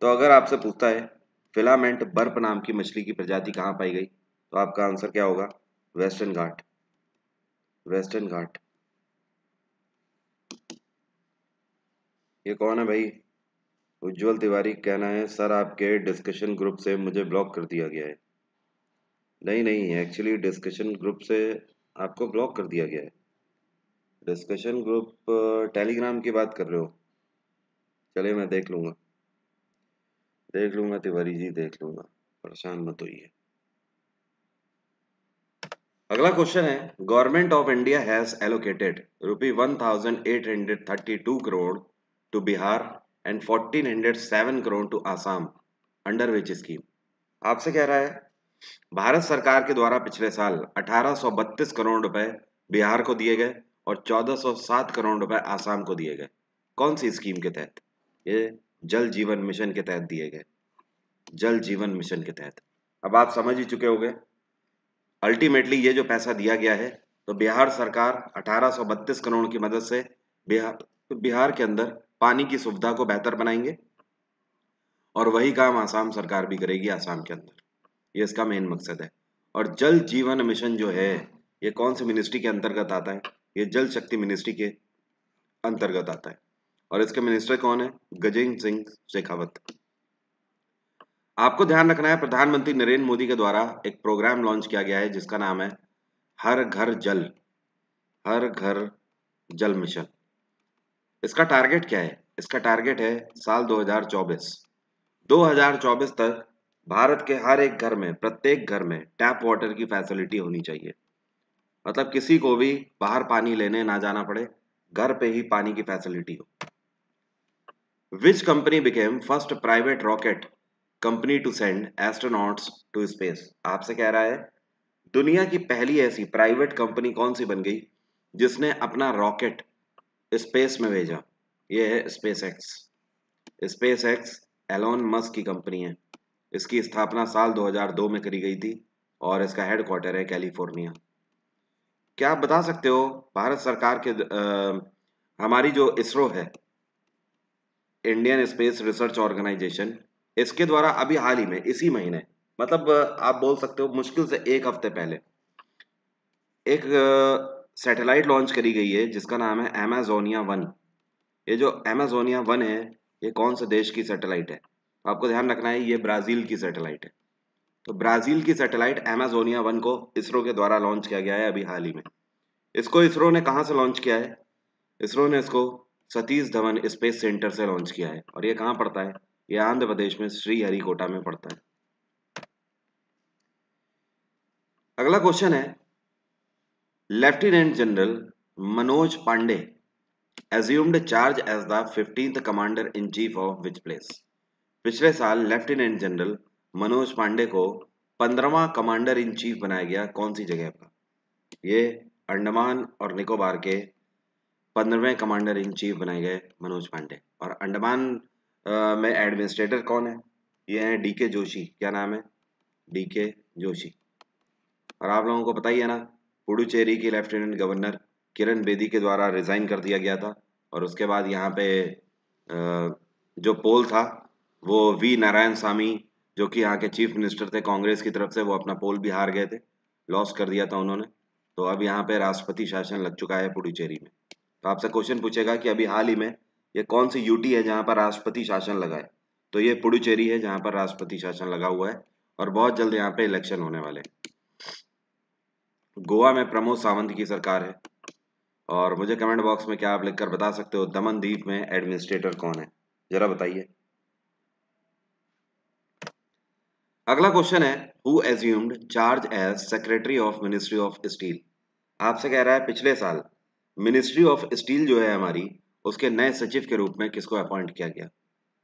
A: तो अगर आपसे पूछता है, फिलामेंट बर्फ़ नाम की मछली की प्रजाति कहाँ पाई गई? तो आपका आंसर क्या होगा? वेस्टर्न घाट। वेस्टर्न घाट। ये कौन है भाई? उज्जवल तिवारी कहना है, सर, आपके डिस्कशन ग्रुप से मुझे ब्लॉक कर दिया गया है। नहीं नहीं एक्चुअली डिस्कशन ग्रुप से आपको ब्लॉक कर दिया गया है। डिस्कशन ग्रुप टेलीग्राम की बात कर रहे हो? चलिए मैं देख लूँगा। देख लूँगा, तिवारी जी, देख लूँगा। परेशान मत होइए। अगला क्वेश्चन है government of India has allocated rupee one thousand eight hundred thirty two crore to Bihar and fourteen hundred seven crore to Assam under which scheme आपसे कह रहा है भारत सरकार के द्वारा पिछले साल 1832 करोड़ रुपए बिहार को दिए गए और 1407 करोड़ रुपए आसाम को दिए गए। कौन सी स्कीम के तहत? ये जल जीवन मिशन के तहत दिए गए। जल जीवन मिशन के तहत। अब आप समझ ही चुके होंगे। अल्टीमेटली ये जो पैसा दिया गया है तो बिहार सरकार 1832 करोड़ की मदद से बिहार बिहार के अंदर पानी की सुविधा को बेहतर बनाएँगे और वही काम आसाम सरकार भी करेगी, आसाम के अंदर। ये इसका मेन मकसद है। और जल जीवन मिशन जो है, ये कौन सी मिनिस्ट्री के अंतर्गत आता है? ये जल शक्ति मिनिस्ट्री के अंतर्गत आता है। और इसके मिनिस्टर कौन है? गजेंद्र सिंह शेखावत। आपको ध्यान रखना है, प्रधानमंत्री नरेंद्र मोदी के द्वारा एक प्रोग्राम लॉन्च किया गया है, जिसका नाम है हर घर जल, हर घर जल मिशन। इसका टारगेट क्या है? इसका टारगेट है साल 2024 2024 तक भारत के हर एक घर में, प्रत्येक घर में टैप वाटर की फैसिलिटी होनी चाहिए। मतलब किसी को भी बाहर पानी लेने ना जाना पड़े, घर पे ही पानी की फैसिलिटी हो। Which company became first private rocket company to send astronauts to space आपसे कह रहा है, दुनिया की पहली ऐसी प्राइवेट कंपनी कौन सी बन गई जिसने अपना रॉकेट स्पेस में भेजा? ये है SpaceX SpaceX Elon Musk की कंपनी है। इसकी स्थापना साल 2002 में करी गई थी और इसका हेडक्वार्टर है कैलिफ़ोर्निया क्या आप बता सकते हो भारत सरकार के आ, हमारी जो इसरो है इंडियन स्पेस रिसर्च ऑर्गेनाइजेशन इसके द्वारा अभी हाल ही में इसी महीने मतलब आप बोल सकते हो मुश्किल से एक हफ़्ते पहले एक सैटेलाइट लॉन्च करी गई है जिसका नाम है एमेजोनिया वन ये जो एमेजोनिया वन है ये कौन से देश की सैटेलाइट है? आपको ध्यान रखना है, ये ब्राज़ील की सैटेलाइट है। तो ब्राज़ील की सैटेलाइट एमेजोनिया वन को इसरो के द्वारा लॉन्च किया गया है अभी हाल ही में। इसको इसरो ने कहाँ से लॉन्च किया है? इसरो ने इसको सतीश धवन स्पेस सेंटर से लॉन्च किया है। और ये कहाँ पड़ता है? ये आंध्र प्रदेश में श्री हरिकोटा में पड़ता है। अगला क्वेश्चन है lieutenant general Manoj Pande assumed charge as the fifteenth commander in chief of which place पिछले साल लेफ्टिनेंट जनरल मनोज पांडे को पंद्रवा कमांडर इन चीफ बनाया गया कौन सी जगह पर? ये अंडमान और निकोबार के पंद्रहवें कमांडर इन चीफ बनाए गए मनोज पांडे। और अंडमान में एडमिनिस्ट्रेटर कौन है? ये है डी के जोशी। क्या नाम है? डी के जोशी। और आप लोगों को पता ही है ना, पुडुचेरी की लेफ्टिनेंट गवर्नर किरण बेदी के द्वारा रिज़ाइन कर दिया गया था। और उसके बाद यहाँ पे जो पोल था वो वी नारायण स्वामी, जो कि यहाँ के चीफ मिनिस्टर थे कांग्रेस की तरफ़ से, वो अपना पोल भी हार गए थे। लॉस कर दिया था उन्होंने। तो अब यहाँ पे राष्ट्रपति शासन लग चुका है पुडुचेरी में। तो आपसे क्वेश्चन पूछेगा कि अभी हाल ही में ये कौन सी यूटी है जहाँ पर राष्ट्रपति शासन लगा है? तो ये पुडुचेरी है जहाँ पर राष्ट्रपति शासन लगा हुआ है और बहुत जल्द यहाँ पे इलेक्शन होने वाले गोवा में प्रमोद सावंत की सरकार है। और मुझे कमेंट बॉक्स में क्या आप लिखकर बता सकते हो? दमन द्वीप में एडमिनिस्ट्रेटर कौन है? जरा बताइए। अगला क्वेश्चन है who assumed charge as secretary of ministry of steel आपसे कह रहा है, पिछले साल मिनिस्ट्री ऑफ़ स्टील जो है हमारी, उसके नए सचिव के रूप में किसको अपॉइंट किया गया?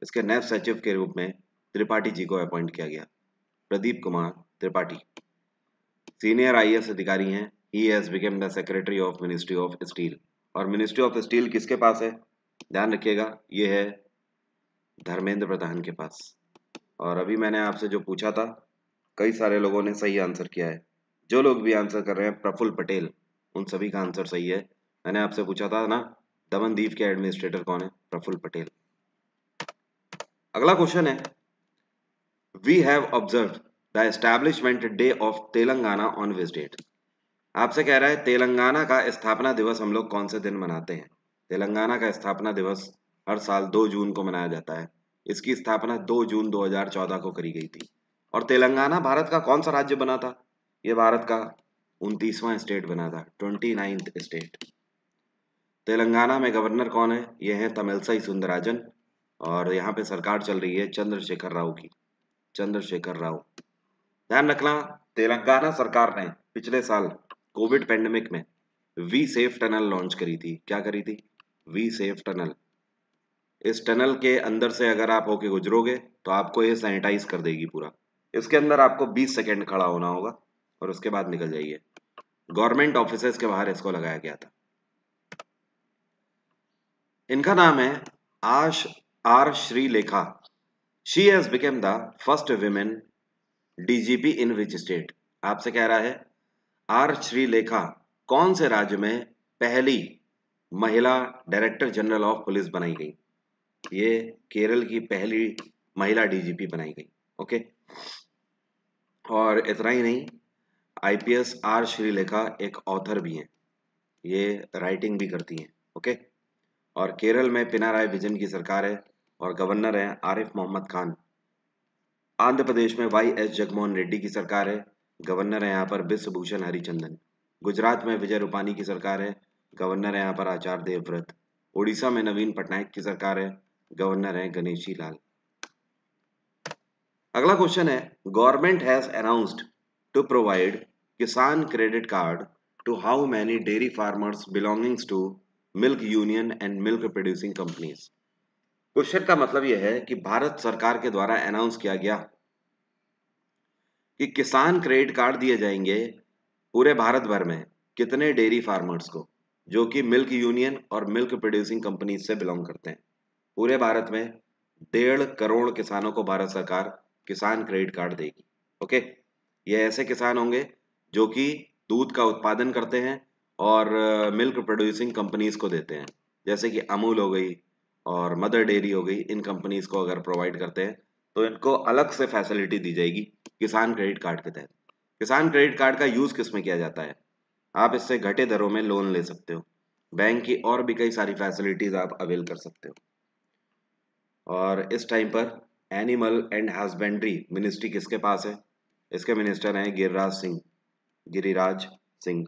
A: इसके नए सचिव के रूप में त्रिपाठी जी को अपॉइंट किया गया। प्रदीप कुमार त्रिपाठी। सीनियर आईएएस अधिकारी हैं he has become the secretary of ministry of steel और मिनिस्ट्री ऑफ़ स्टील किसके पास है? ध्यान रखिएगा, ये है धर्मेंद्र प्रधान के पास। और अभी मैंने आपसे जो पूछा था, कई सारे लोगों ने सही आंसर किया है। जो लोग भी आंसर कर रहे हैं, प्रफुल्ल पटेल, उन सभी का आंसर सही है। मैंने आपसे पूछा था ना, दमनदीप के एडमिनिस्ट्रेटर कौन है? प्रफुल्ल पटेल। अगला क्वेश्चन है we have observe the establishment day of Telangana on which date आपसे कह रहा है, तेलंगाना का स्थापना दिवस हम लोग कौन से दिन मनाते हैं? तेलंगाना का स्थापना दिवस हर साल 2 जून को मनाया जाता है। इसकी स्थापना 2 जून 2014 को करी गई थी। और तेलंगाना भारत का कौन सा राज्य बना था? ये भारत का उनतीसवां स्टेट बना था, ट्वेंटी स्टेट। तेलंगाना में गवर्नर कौन है? ये है तमिलसाई सुंदराजन और यहाँ पे सरकार चल रही है चंद्रशेखर राव की। चंद्रशेखर राव। ध्यान रखना, तेलंगाना सरकार ने पिछले साल कोविड पेंडेमिक में वी सेफ़ टनल लॉन्च करी थी। क्या करी थी? वी सेफ़ टनल इस टनल के अंदर से अगर आप होके गुजरोगे तो आपको ये सैनिटाइज कर देगी पूरा। इसके अंदर आपको 20 सेकंड खड़ा होना होगा और उसके बाद निकल जाइए। गवर्नमेंट ऑफ़िस के बाहर इसको लगाया गया था। इनका नाम है आश, R Sreelekha she has become the first women DGP in which state आपसे कह रहा है, आर श्री लेखा कौन से राज्य में पहली महिला डायरेक्टर जनरल ऑफ़ पुलिस बनाई गई? ये केरल की पहली महिला डीजीपी बनाई गई ओके और इतना ही नहीं आईपीएस आर श्रीलेखा एक ऑथर भी हैं, ये राइटिंग भी करती हैं ओके और केरल में पिनाराय विजन की सरकार है और गवर्नर है आरिफ मोहम्मद खान। आंध्र प्रदेश में वाई एस जगमोहन रेड्डी की सरकार है गवर्नर है यहाँ पर बिस्वभूषण हरिचंदन। गुजरात में विजय रूपानी की सरकार है गवर्नर है यहाँ पर आचार्य देवव्रत। उड़ीसा में नवीन पटनायक की सरकार है गवर्नर है गणेशी लाल। अगला क्वेश्चन है government has announced to provide Kisan credit card to how many dairy farmers belongings to milk union and milk producing companies question का मतलब यह है कि भारत सरकार के द्वारा अनाउंस किया गया कि किसान क्रेडिट कार्ड दिए जाएँगे पूरे भारत भर में कितने डेयरी फार्मर्स को, जो कि मिल्क यूनियन और मिल्क प्रोड्यूसिंग कंपनी से बिलोंग करते हैं। पूरे भारत में डेढ़ करोड़ किसानों को भारत सरकार किसान क्रेडिट कार्ड देगी, ओके? ये ऐसे किसान होंगे जो कि दूध का उत्पादन करते हैं और मिल्क प्रोड्यूसिंग कंपनीज़ को देते हैं। जैसे कि अमूल हो गई और मदर डेयरी हो गई, इन कंपनीज़ को अगर प्रोवाइड करते हैं तो इनको अलग से फैसिलिटी दी जाएगी किसान क्रेडिट कार्ड के तहत। किसान क्रेडिट कार्ड का यूज़ किसमें किया जाता है? आप इससे घटे दरों में लोन ले सकते हो। बैंक की और भी कई सारी फैसिलिटीज़ आप अवेल कर सकते हो। और इस टाइम पर एनिमल एंड हस्बेंड्री मिनिस्ट्री किसके पास है? इसके मिनिस्टर हैं गिरिराज सिंह गिरिराज सिंह।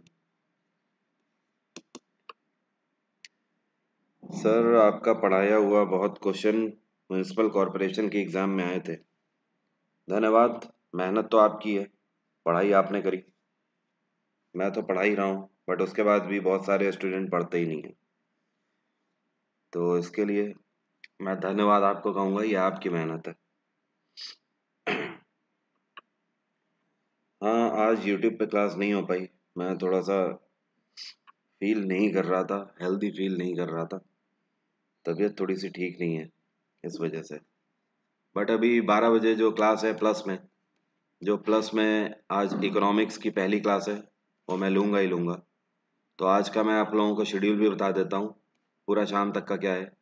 A: सर आपका पढ़ाया हुआ बहुत क्वेश्चन म्यूनसिपल कॉरपोरेशन के एग्ज़ाम में आए थे। धन्यवाद, मेहनत तो आपकी है, पढ़ाई आपने करी। मैं तो पढ़ा ही रहा हूँ बट उसके बाद भी बहुत सारे स्टूडेंट पढ़ते ही नहीं हैं। तो इसके लिए मैं धन्यवाद आपको कहूँगा, ये आपकी मेहनत है। हाँ आज यूट्यूब पे क्लास नहीं हो पाई। मैं थोड़ा सा फील नहीं कर रहा था हेल्दी फील नहीं कर रहा था। तबीयत थोड़ी सी ठीक नहीं है, इस वजह से। बट अभी बारह बजे जो क्लास है प्लस में, जो प्लस में आज इकोनॉमिक्स की पहली क्लास है, वो मैं लूँगा ही लूँगा। तो आज का मैं आप लोगों को शेड्यूल भी बता देता हूँ, पूरा शाम तक का क्या है।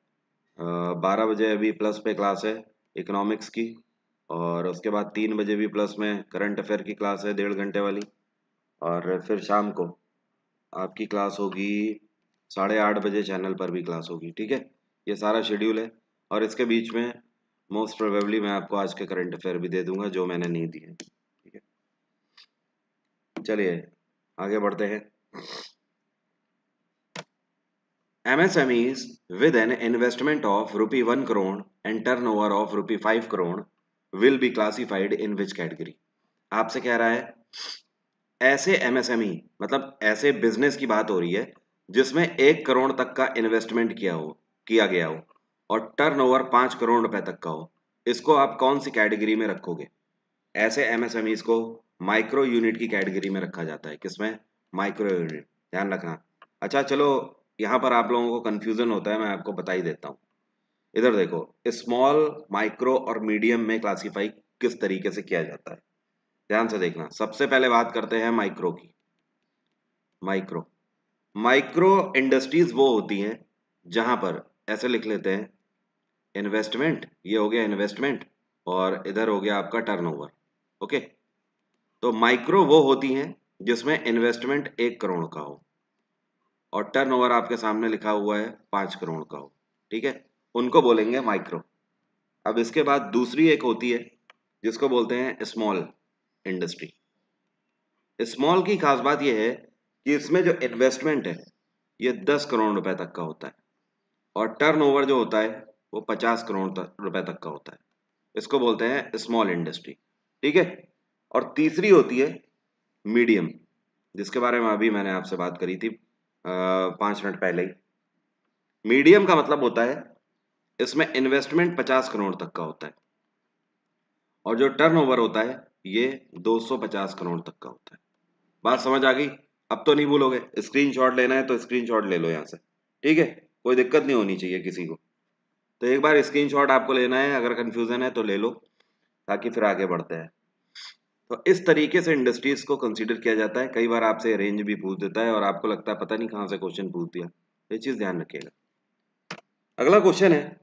A: बारह बजे अभी प्लस पे क्लास है इकोनॉमिक्स की और उसके बाद तीन बजे भी प्लस में करंट अफेयर की क्लास है डेढ़ घंटे वाली और फिर शाम को आपकी क्लास होगी साढ़े आठ बजे चैनल पर भी क्लास होगी, ठीक है? ये सारा शेड्यूल है और इसके बीच में मोस्ट प्रोबेबली मैं आपको आज के करंट अफेयर भी दे दूँगा जो मैंने नहीं दिए, ठीक है? चलिए आगे बढ़ते हैं। MSMEs with an investment of rupee 1 crore and turnover of rupee 5 crore will be classified in which category? आपसे कह रहा है ऐसे एमएसएमई e, मतलब ऐसे बिज़नेस की बात हो रही है जिसमें एक करोड़ तक का इन्वेस्टमेंट किया हो किया गया हो और टर्नओवर पाँच करोड़ रुपए तक का हो इसको आप कौन सी कैटेगरी में रखोगे? ऐसे एमएसएमईज को माइक्रो यूनिट की कैटेगरी में रखा जाता है किसमें? माइक्रो यूनिट ध्यान रखना। अच्छा चलो यहाँ पर आप लोगों को कंफ्यूजन होता है, मैं आपको बता ही देता हूँ। इधर देखो स्मॉल माइक्रो और मीडियम में क्लासीफाई किस तरीके से किया जाता है? ध्यान से देखना, सबसे पहले बात करते हैं माइक्रो की। माइक्रो माइक्रो इंडस्ट्रीज़ वो होती हैं जहाँ पर, ऐसे लिख लेते हैं इन्वेस्टमेंट ये हो गया इन्वेस्टमेंट और इधर हो गया आपका टर्नओवर ओके तो माइक्रो वो होती हैं जिसमें इन्वेस्टमेंट एक करोड़ का हो। और टर्नओवर आपके सामने लिखा हुआ है, पाँच करोड़ का हो। ठीक है? उनको बोलेंगे माइक्रो अब इसके बाद दूसरी एक होती है, जिसको बोलते हैं स्मॉल इंडस्ट्री स्मॉल की खास बात यह है कि इसमें जो इन्वेस्टमेंट है, ये दस करोड़ रुपए तक का होता है। और टर्नओवर जो होता है, वो पचास करोड़ रुपए तक का होता है। इसको बोलते हैं स्मॉल इंडस्ट्री ठीक है? और तीसरी होती है मीडियम जिसके बारे में अभी मैंने आपसे बात करी थी। पाँच मिनट पहले ही। मीडियम का मतलब होता है, इसमें इन्वेस्टमेंट पचास करोड़ तक का होता है। और जो टर्नओवर होता है, ये 250 करोड़ तक का होता है। बात समझ आ गई? अब तो नहीं भूलोगे। स्क्रीनशॉट लेना है तो स्क्रीनशॉट ले लो यहाँ से। ठीक है? कोई दिक्कत नहीं होनी चाहिए किसी को। तो एक बार स्क्रीनशॉट आपको लेना है, अगर कंफ्यूजन है तो ले लो, ताकि फिर आगे बढ़ते हैं। तो इस तरीके से इंडस्ट्रीज़ को कंसीडर किया जाता है। कई बार आपसे रेंज भी पूछ देता है और आपको लगता है पता नहीं कहाँ से क्वेश्चन पूछ दिया। ये चीज़ ध्यान रखिएगा। अगला क्वेश्चन है।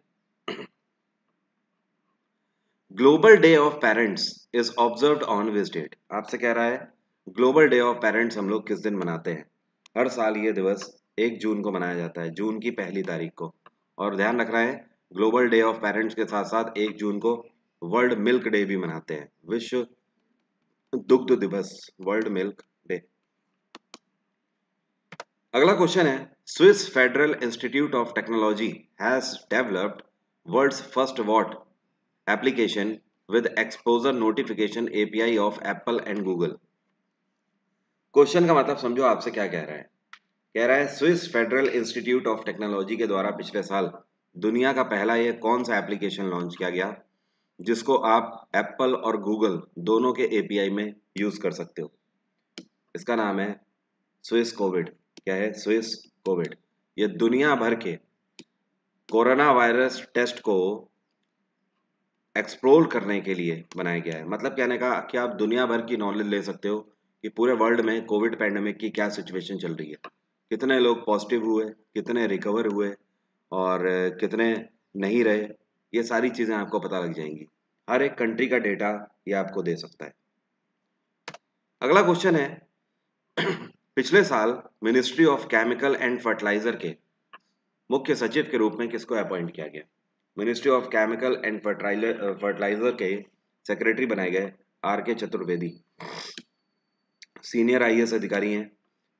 A: Global day of parents is observe on which date आपसे कह रहा है ग्लोबल डे ऑफ़ पेरेंट्स हम लोग किस दिन मनाते हैं? हर साल ये दिवस एक जून को मनाया जाता है, जून की पहली तारीख को। और ध्यान रखना है ग्लोबल डे ऑफ़ पेरेंट्स के साथ साथ एक जून को वर्ल्ड मिल्क डे भी मनाते हैं। विश्व दुग्ध दिवस, वर्ल्ड मिल्क डे। अगला क्वेश्चन है Swiss federal institute of technology has developed world's first what application with exposure notification API of Apple and Google. Question का मतलब समझो आपसे क्या कह रहा है। कह रहा है Swiss federal institute of technology के द्वारा पिछले साल दुनिया का पहला ये कौन सा एप्लीकेशन लॉन्च किया गया? जिसको आप एप्पल और गूगल दोनों के एपीआई में यूज़ कर सकते हो। इसका नाम है स्विस कोविड क्या है? स्विस कोविड ये दुनिया भर के कोरोना वायरस टेस्ट को एक्सप्लोर करने के लिए बनाया गया है। मतलब कहने का कि आप दुनिया भर की नॉलेज ले सकते हो कि पूरे वर्ल्ड में कोविड पैंडमिक की क्या सिचुएशन चल रही है। कितने लोग पॉजिटिव हुए, कितने रिकवर हुए और कितने नहीं रहे ये सारी चीज़ें आपको पता लग जाएँगी। हर एक कंट्री का डेटा ये आपको दे सकता है। अगला क्वेश्चन है, पिछले साल ministry of chemical and fertiliser के मुख्य सचिव के रूप में किसको अपॉइंट किया गया? Ministry of chemical and fertiliser के सेक्रेटरी बनाए गए आर के चतुर्वेदी सीनियर आईएएस अधिकारी हैं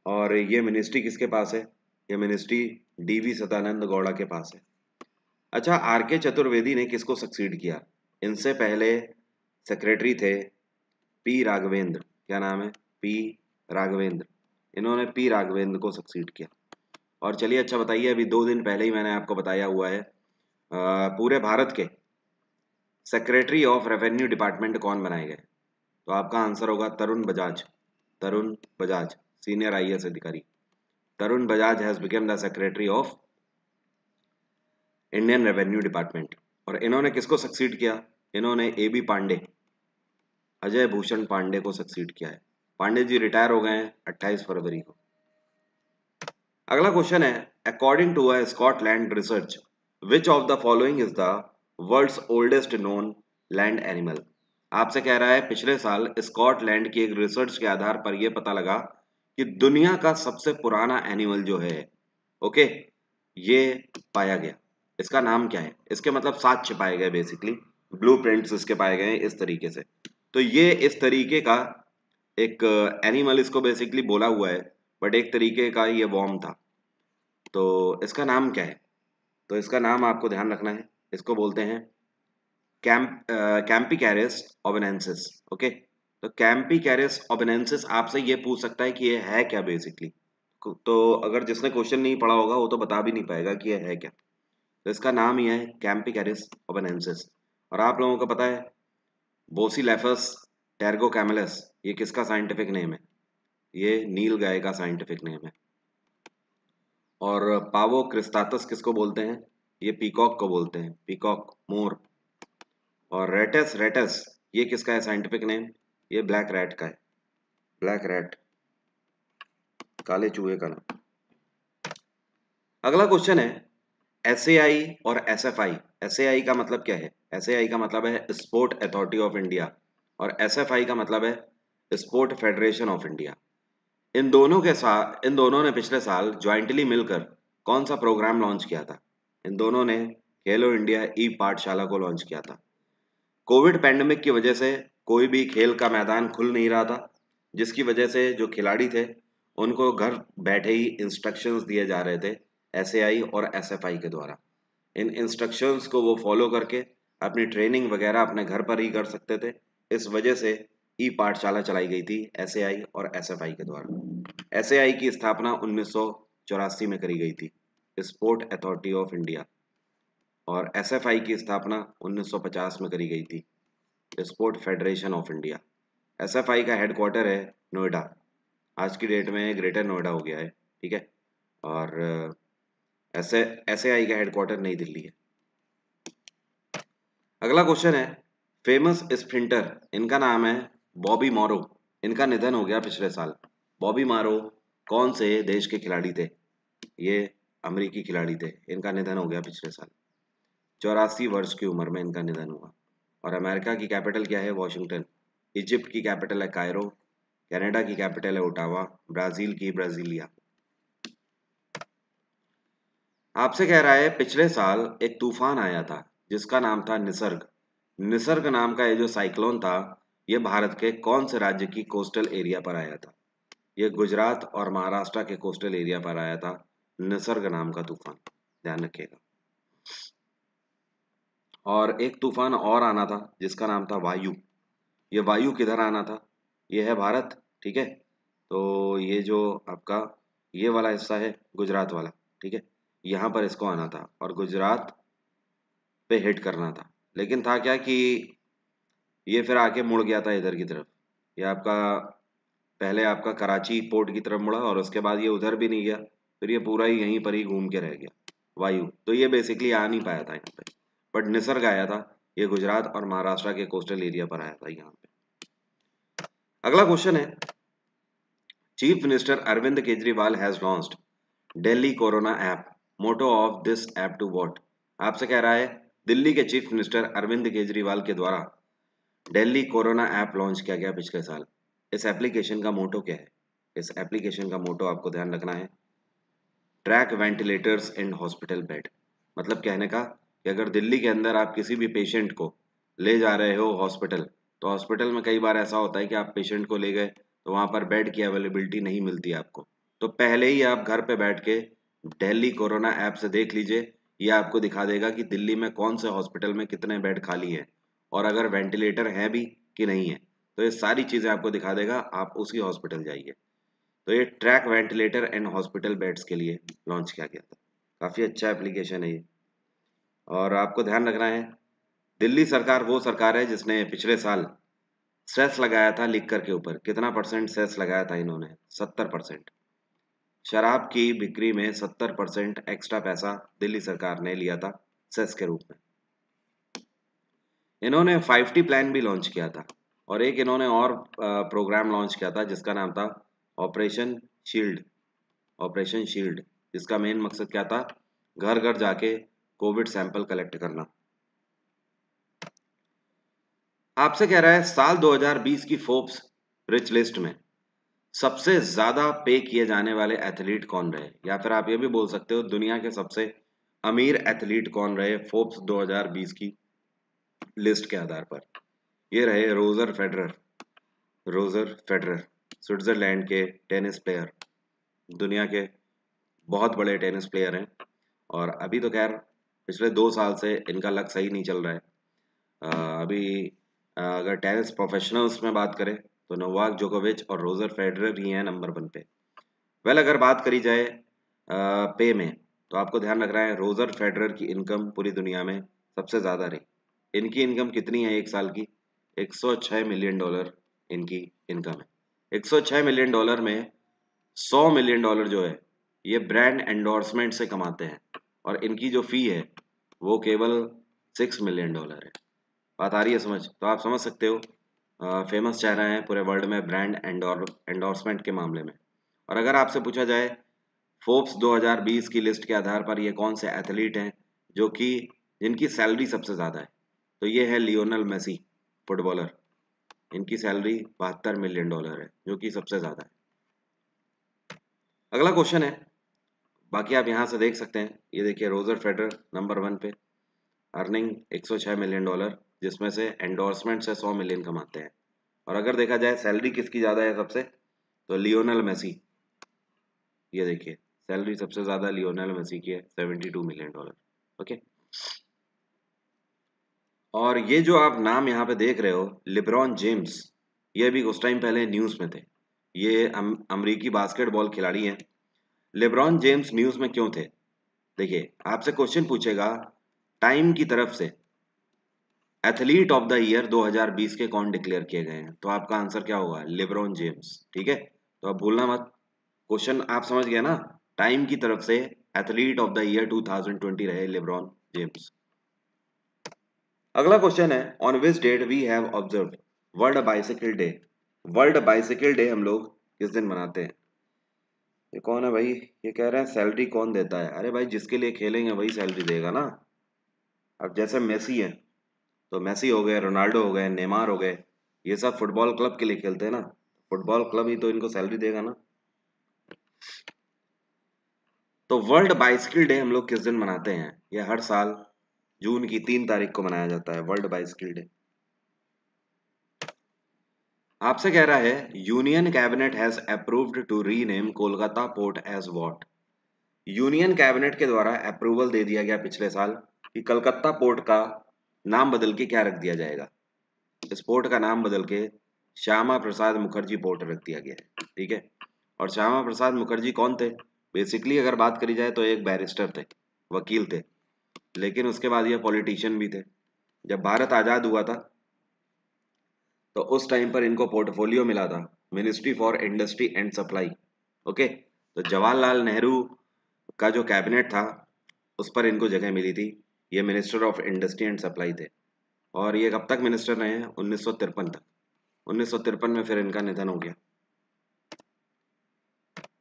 A: और ये मिनिस्ट्री किसके पास है? ये मिनिस्ट्री डीवी सदानंद गौड़ा के पास है। अच्छा आर के चतुर्वेदी ने किसको सक्सीड किया? इनसे पहले सेक्रेटरी थे पी राघवेंद्र। क्या नाम है? पी राघवेंद्र। इन्होंने पी राघवेंद्र को सक्सीड किया। और चलिए अच्छा बताइए अभी दो दिन पहले ही मैंने आपको बताया हुआ है आ, पूरे भारत के सेक्रेटरी ऑफ़ रेवेन्यू डिपार्टमेंट कौन बनाए गए? तो आपका आंसर होगा तरुण बजाज। तरुण बजाज सीनियर आईएएस अधिकारी। Tarun Bajaj has become the secretary of Indian revenue department और इन्होंने किसको सक्सीड किया? इन्होंने ए बी पांडे अजय भूषण पांडे को सक्सीड किया है। पांडे जी रिटायर हो गए हैं 28 फरवरी को। अगला क्वेश्चन है according to a Scotland research which of the following is the world's oldest known land animal आपसे कह रहा है, पिछले साल स्कॉटलैंड की एक रिसर्च के आधार पर यह पता लगा कि दुनिया का सबसे पुराना एनिमल जो है ओके ये पाया गया। इसका नाम क्या है? इसके मतलब सात छिपाए गए बेसिकली ब्लू इसके पाए गए इस तरीके से। तो ये इस तरीके का एक एनिमल इसको बेसिकली बोला हुआ है बट एक तरीके का ये वॉर्म था। तो इसका नाम क्या है? तो इसका नाम आपको ध्यान रखना है। इसको बोलते हैं कैम्प कैम्पी कैरिस ओबेनेंसिस ओके तो कैम्पी कैरिस ओबेनेंसिस आपसे ये पूछ सकता है कि ये है क्या बेसिकली तो अगर जिसने क्वेश्चन नहीं पढ़ा होगा, वो तो बता भी नहीं पाएगा कि ये है क्या। तो इसका नाम ही है कैम्पी कैरिस ओबेनेंसिस और आप लोगों को पता है बोसीलेफस टेरगो कैमलस ये किसका साइंटिफिक नेम है? ये नील गाय का साइंटिफिक नेम है। और पावो क्रिस्तातस किसको बोलते हैं? ये पीकॉक को बोलते हैं। पीकॉक मोर और रेटस रेटस ये किसका है साइंटिफिक नेम ये ब्लैक रैट का है। ब्लैक रैट काले चूहे का नाम। अगला क्वेश्चन है एसएआई और एस एफ़ आई का मतलब क्या है? एसएआई का मतलब है स्पोर्ट अथॉरिटी ऑफ़ इंडिया और एसएफआई का मतलब है स्पोर्ट फेडरेशन ऑफ़ इंडिया इन दोनों के साथ इन दोनों ने पिछले साल ज्वाइंटली मिलकर कौन सा प्रोग्राम लॉन्च किया था? इन दोनों ने खेलो इंडिया ई पाठशाला को लॉन्च किया था। कोविड पैंडमिक की वजह से कोई भी खेल का मैदान खुल नहीं रहा था, जिसकी वजह से जो खिलाड़ी थे, उनको घर बैठे ही इंस्ट्रक्शंस दिए जा रहे थे एस और SFI के द्वारा। इन इंस्ट्रक्शंस को वो फॉलो करके अपनी ट्रेनिंग वगैरह अपने घर पर ही कर सकते थे। इस वजह से ई पाठशाला चलाई गई थी एस और SFI के द्वारा। एस की स्थापना उन्नीस सौ चौरासी में करी गई थी। स्पोर्ट अथॉरिटी ऑफ़ इंडिया और SFI की स्थापना 1950 में करी गई थी। Sport federation of India SFI का हेडक्वार्टर है नोएडा। आज की डेट में ग्रेटर नोएडा हो गया है, ठीक है? और एस आई का हेडक्वार्टर नई दिल्ली है। अगला क्वेश्चन है फ़ेमस स्प्रिंटर इनका नाम है बॉबी मोरो इनका निधन हो गया पिछले साल। बॉबी मारो कौन से देश के खिलाड़ी थे? ये अमेरिकी खिलाड़ी थे। इनका निधन हो गया पिछले साल। चौरासी वर्ष की उम्र में इनका निधन हुआ। और अमेरिका की कैपिटल क्या है? वॉशिंगटन। इजिप्ट की कैपिटल है कायरो कनाडा की कैपिटल है ओटावा ब्राज़ील की ब्राजीलिया। आपसे कह रहा है, पिछले साल एक तूफ़ान आया था, जिसका नाम था निसर्ग। निसर्ग नाम का ये जो साइक्लोन था, ये भारत के कौन से राज्य की कोस्टल एरिया पर आया था? ये गुजरात और महाराष्ट्र के कोस्टल एरिया पर आया था, निसर्ग नाम का तूफ़ान। ध्यान रखिएगा। और एक तूफ़ान और आना था, जिसका नाम था वायु। ये वायु किधर आना था? ये है भारत, ठीक है? तो ये जो आपका ये वाला हिस्सा है, गुजरात वाला, ठीक है? यहाँ पर इसको आना था और गुजरात पे हिट करना था। लेकिन था क्या कि ये फिर आके मुड़ गया था इधर की तरफ़। ये आपका, पहले आपका कराची पोर्ट की तरफ़ मुड़ा और उसके बाद ये उधर भी नहीं गया। फिर ये पूरा ही यहीं पर ही घूम के रह गया। वायु। तो ये बेसिकली आ नहीं पाया था यहाँ पे। बट निसर्ग आया था। ये गुजरात और महाराष्ट्र के कोस्टल एरिया पर आया था यहाँ पे। अगला क्वेश्चन है। Chief minister Arvind Kejriwal has launched Delhi corona app motto of this app to what? आपसे कह रहा है, दिल्ली के चीफ मिनिस्टर अरविंद केजरीवाल के द्वारा दिल्ली कोरोना ऐप लॉन्च किया गया पिछले साल। इस एप्लीकेशन का मोटो क्या है? इस एप्लीकेशन का मोटो आपको ध्यान रखना है। Track ventilators in hospital bed. मतलब कहने का कि अगर दिल्ली के अंदर आप किसी भी पेशेंट को ले जा रहे हो हॉस्पिटल तो हॉस्पिटल में कई बार ऐसा होता है कि आप पेशेंट को ले गए तो वहाँ पर बेड की अवेलेबिलिटी नहीं मिलती आपको। तो पहले ही आप घर पे बैठ के दिल्ली कोरोना ऐप से देख लीजिए, ये आपको दिखा देगा कि दिल्ली में कौन से हॉस्पिटल में कितने बेड खाली हैं और अगर वेंटिलेटर है भी कि नहीं है तो ये सारी चीज़ें आपको दिखा देगा, आप उसी हॉस्पिटल जाइए। तो ये track ventilator and hospital beds के लिए लॉन्च किया गया था। काफ़ी अच्छा एप्लीकेशन है ये। और आपको ध्यान रखना है, दिल्ली सरकार वो सरकार है जिसने पिछले साल सेस लगाया था लिकर के ऊपर। कितना परसेंट सेस लगाया था इन्होंने? सत्तर परसेंट शराब की बिक्री में सत्तर परसेंट एक्स्ट्रा पैसा दिल्ली सरकार ने लिया था सेस के रूप में। इन्होंने फाइव टी प्लान भी लॉन्च किया था और एक इन्होंने और प्रोग्राम लॉन्च किया था जिसका नाम था ऑपरेशन शील्ड। ऑपरेशन शील्ड, जिसका मेन मकसद क्या था? घर घर जाके कोविड सैंपल कलेक्ट करना। आपसे कह रहा है साल 2020 की फोर्ब्स रिच लिस्ट में सबसे ज़्यादा पे किए जाने वाले एथलीट कौन रहे? या फिर आप ये भी बोल सकते हो दुनिया के सबसे अमीर एथलीट कौन रहे फोर्ब्स 2020 की लिस्ट के आधार पर? ये रहे Roger Federer. Roger Federer Switzerland के टेनिस प्लेयर। दुनिया के बहुत बड़े टेनिस प्लेयर हैं। और अभी तो खैर पिछले दो साल से इनका लक सही नहीं चल रहा है। आ, अभी अगर टेनिस प्रोफेशनल्स में बात करें तो नोवाक जोकोविच और रोजर फेडरर ही हैं नंबर वन पे। वेल, अगर बात करी जाए पे में तो आपको ध्यान रख रहा है, रोजर फेडरर की इनकम पूरी दुनिया में सबसे ज़्यादा रही। इनकी इनकम कितनी है एक साल की? 106 मिलियन डॉलर इनकी इनकम है। 106 मिलियन डॉलर में 100 मिलियन डॉलर जो है, ये ब्रांड एंडोर्समेंट से कमाते हैं। और इनकी जो फ़ी है, वो केवल सिक्स मिलियन डॉलर है। बात आ रही है समझ? तो आप समझ सकते हो फ़ेमस चेहरा है पूरे वर्ल्ड में ब्रांड एंडोर एंडोर्समेंट के मामले में। और अगर आपसे पूछा जाए फोर्ब्स 2020 की लिस्ट के आधार पर ये कौन से एथलीट हैं जो कि जिनकी सैलरी सबसे ज़्यादा है? तो ये है लियोनल मेसी फुटबॉलर इनकी सैलरी बहत्तर मिलियन डॉलर है, जो कि सबसे ज़्यादा है। अगला क्वेश्चन है। बाकी आप यहाँ से देख सकते हैं। ये देखिए रोजर फेडर नंबर वन पे अर्निंग 106 मिलियन डॉलर जिसमें से एंडोर्समेंट से 100 मिलियन कमाते हैं। और अगर देखा जाए सैलरी किसकी ज़्यादा है सबसे? तो लियोनल मेसी ये देखिए सैलरी सबसे ज़्यादा लियोनल मेसी की है seventy two million dollar okay और ये जो आप नाम यहाँ पे देख रहे हो लिब्रॉन जेम्स ये भी उस टाइम पहले न्यूज़ में थे। ये अम, अमरीकी बास्केटबॉल खिलाड़ी हैं। लिब्रॉन जेम्स न्यूज़ में क्यों थे? देखिए आपसे क्वेश्चन पूछेगा टाइम की तरफ़ से। एथलीट ऑफ़ द ईयर 2020 के कौन डिक्लेयर किए गए हैं? तो आपका आंसर क्या होगा? लिब्रॉन जेम्स, ठीक है? तो आप भूलना मत। क्वेश्चन आप समझ गए ना? टाइम की तरफ़ से एथलीट ऑफ़ द ईयर 2020 रहे लिब्रॉन जेम्स। अगला क्वेश्चन है on which date we have observe world bicycle day world bicycle day हम लोग किस दिन मनाते हैं? ये कौन है भाई? ये कह रहे हैं सैलरी कौन देता है? अरे भाई, जिसके लिए खेलेंगे वही सैलरी देगा ना? अब जैसे मेसी है तो मेसी हो गए, रोनाल्डो हो गए, नेमार हो गए, ये सब फुटबॉल क्लब के लिए खेलते हैं ना। फुटबॉल क्लब ही तो इनको सैलरी देगा ना। तो वर्ल्ड बाइसिकल डे हम लोग किस दिन मनाते हैं? ये हर साल जून की तीन तारीख को मनाया जाता है, वर्ल्ड बाइसिकल डे। आपसे कह रहा है, union cabinet has approved to rename Kolkata port as what? Union cabinet के द्वारा अप्रूवल दे दिया गया पिछले साल कि कलकत्ता पोर्ट का नाम बदल के क्या रख दिया जाएगा? इस पोर्ट का नाम बदल के श्यामा प्रसाद मुखर्जी पोर्ट रख दिया गया है, ठीक है? और श्यामा प्रसाद मुखर्जी कौन थे? बेसिकली अगर बात करी जाए तो एक बैरिस्टर थे, वकील थे, लेकिन उसके बाद ये पॉलिटिशियन भी थे। जब भारत आज़ाद हुआ था तो उस टाइम पर इनको पोर्टफोलियो मिला था ministry for industry and supply okay तो जवाहरलाल नेहरू का जो कैबिनेट था, उस पर इनको जगह मिली थी। ये minister of industry and supply थे। और ये कब तक मिनिस्टर रहे हैं? उन्नीस सौ तिरपन तक। उन्नीस में फिर इनका निधन हो गया।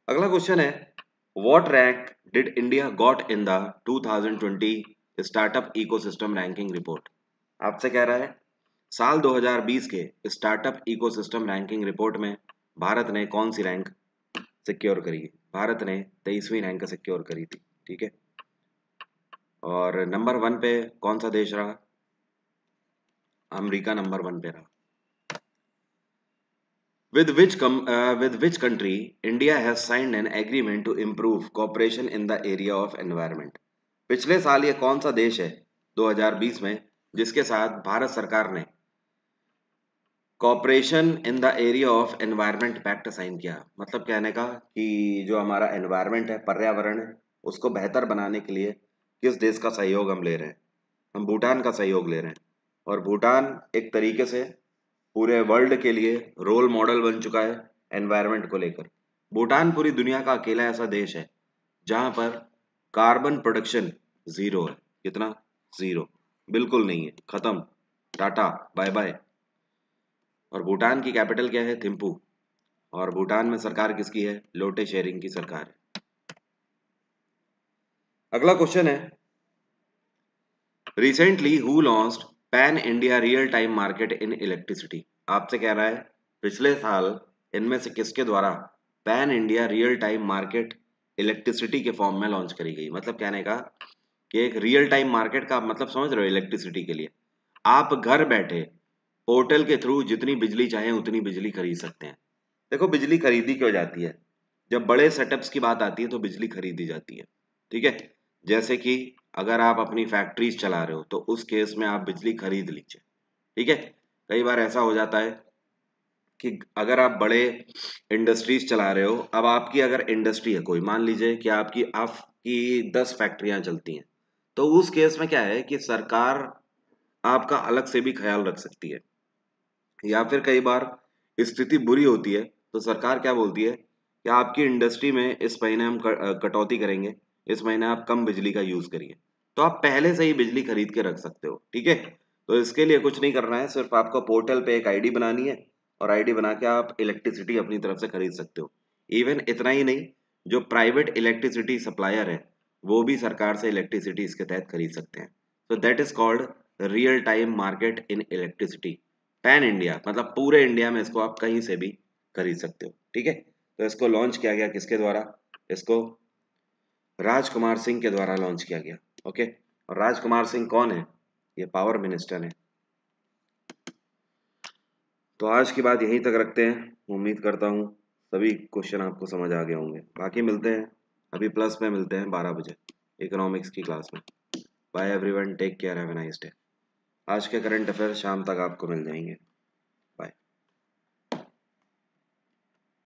A: अगला क्वेश्चन है what rank did India got in the 2020 startup ecosystem ranking report आपसे कह रहा है, साल 2020 के स्टार्टअप इकोसिस्टम रैंकिंग रिपोर्ट में भारत ने कौन सी रैंक सिक्योर करी भारत ने तेईसवीं रैंक सिक्योर करी थी, ठीक है? और नंबर वन पे कौन सा देश रहा? अमेरिका नंबर वन पे रहा। With which with which country India has signed an agreement to improve cooperation in the area of environment पिछले साल ये कौन सा देश है? 2020 में, जिसके साथ भारत सरकार ने cooperation in the area of environment pact sign किया। मतलब कहने का कि जो हमारा एनवायरमेंट है, पर्यावरण है, उसको बेहतर बनाने के लिए किस देश का सहयोग हम ले रहे हैं? हम भूटान का सहयोग ले रहे हैं। और भूटान एक तरीके से पूरे वर्ल्ड के लिए रोल मॉडल बन चुका है एनवायरमेंट को लेकर। भूटान पूरी दुनिया का अकेला ऐसा देश है जहाँ पर कार्बन प्रोडक्शन ज़ीरो है। कितना? ज़ीरो बिल्कुल नहीं है। खत्म। टाटा। बाय बाय और भूटान की कैपिटल क्या है? थिम्पू। और भूटान में सरकार किसकी है? लोटे शेयरिंग की सरकार है। अगला क्वेश्चन है। Recently who launched pan India real time market in electricity आपसे कह रहा है, पिछले साल इनमें से किसके द्वारा pan India real time market electricity के फॉर्म में लॉन्च करी गई? मतलब कहने का कि एक रियल टाइम मार्केट का मतलब समझ रहे हो इलेक्ट्रिसिटी के लिए। आप घर बैठे पोर्टल के थ्रू जितनी बिजली चाहे, उतनी बिजली खरीद सकते हैं। देखो, बिजली खरीदी क्यों जाती है? जब बड़े सेटअप्स की बात आती है तो बिजली खरीदी जाती है। ठीक है? जैसे कि अगर आप अपनी फैक्ट्रीज चला रहे हो तो उस केस में आप बिजली खरीद लीजिए। ठीक है? कई बार ऐसा हो जाता है कि अगर आप बड़े इंडस्ट्रीज़ चला रहे हो, अब आपकी अगर इंडस्ट्री है, कोई मान लीजिए कि आपकी आपकी दस फैक्ट्रियाँ चलती हैं तो उस केस में क्या है कि सरकार आपका अलग से भी ख्याल रख सकती है। या फिर कई बार स्थिति बुरी होती है तो सरकार क्या बोलती है कि आपकी इंडस्ट्री में इस महीने हम कटौती करेंगे। इस महीने आप कम बिजली का यूज़ करिए। तो आप पहले से ही बिजली खरीद के रख सकते हो, ठीक है? तो इसके लिए कुछ नहीं करना है, सिर्फ़ आपको पोर्टल पे एक आईडी बनानी है और आईडी बना के आप इलेक्ट्रिसिटी अपनी तरफ़ से खरीद सकते हो। इवन इतना ही नहीं, जो प्राइवेट इलेक्ट्रिसिटी सप्लायर है, वो भी सरकार से इलेक्ट्रिसिटी इसके तहत खरीद सकते हैं। तो that is called real time market in electricity pan India मतलब पूरे इंडिया में इसको आप कहीं से भी खरीद सकते हो, ठीक है? तो इसको लॉन्च किया गया किसके द्वारा? इसको राजकुमार सिंह के द्वारा लॉन्च किया गया ओके और राजकुमार सिंह कौन है? ये पावर मिनिस्टर है। तो आज की बात यहीं तक रखते हैं। उम्मीद करता हूँ सभी क्वेश्चन आपको समझ आ गए होंगे। बाकी मिलते हैं। अभी प्लस में मिलते हैं बारह बजे इकोनॉमिक्स की क्लास में। Bye everyone take care have nice day आज के करंट अफेयर शाम तक आपको मिल जाएँगे।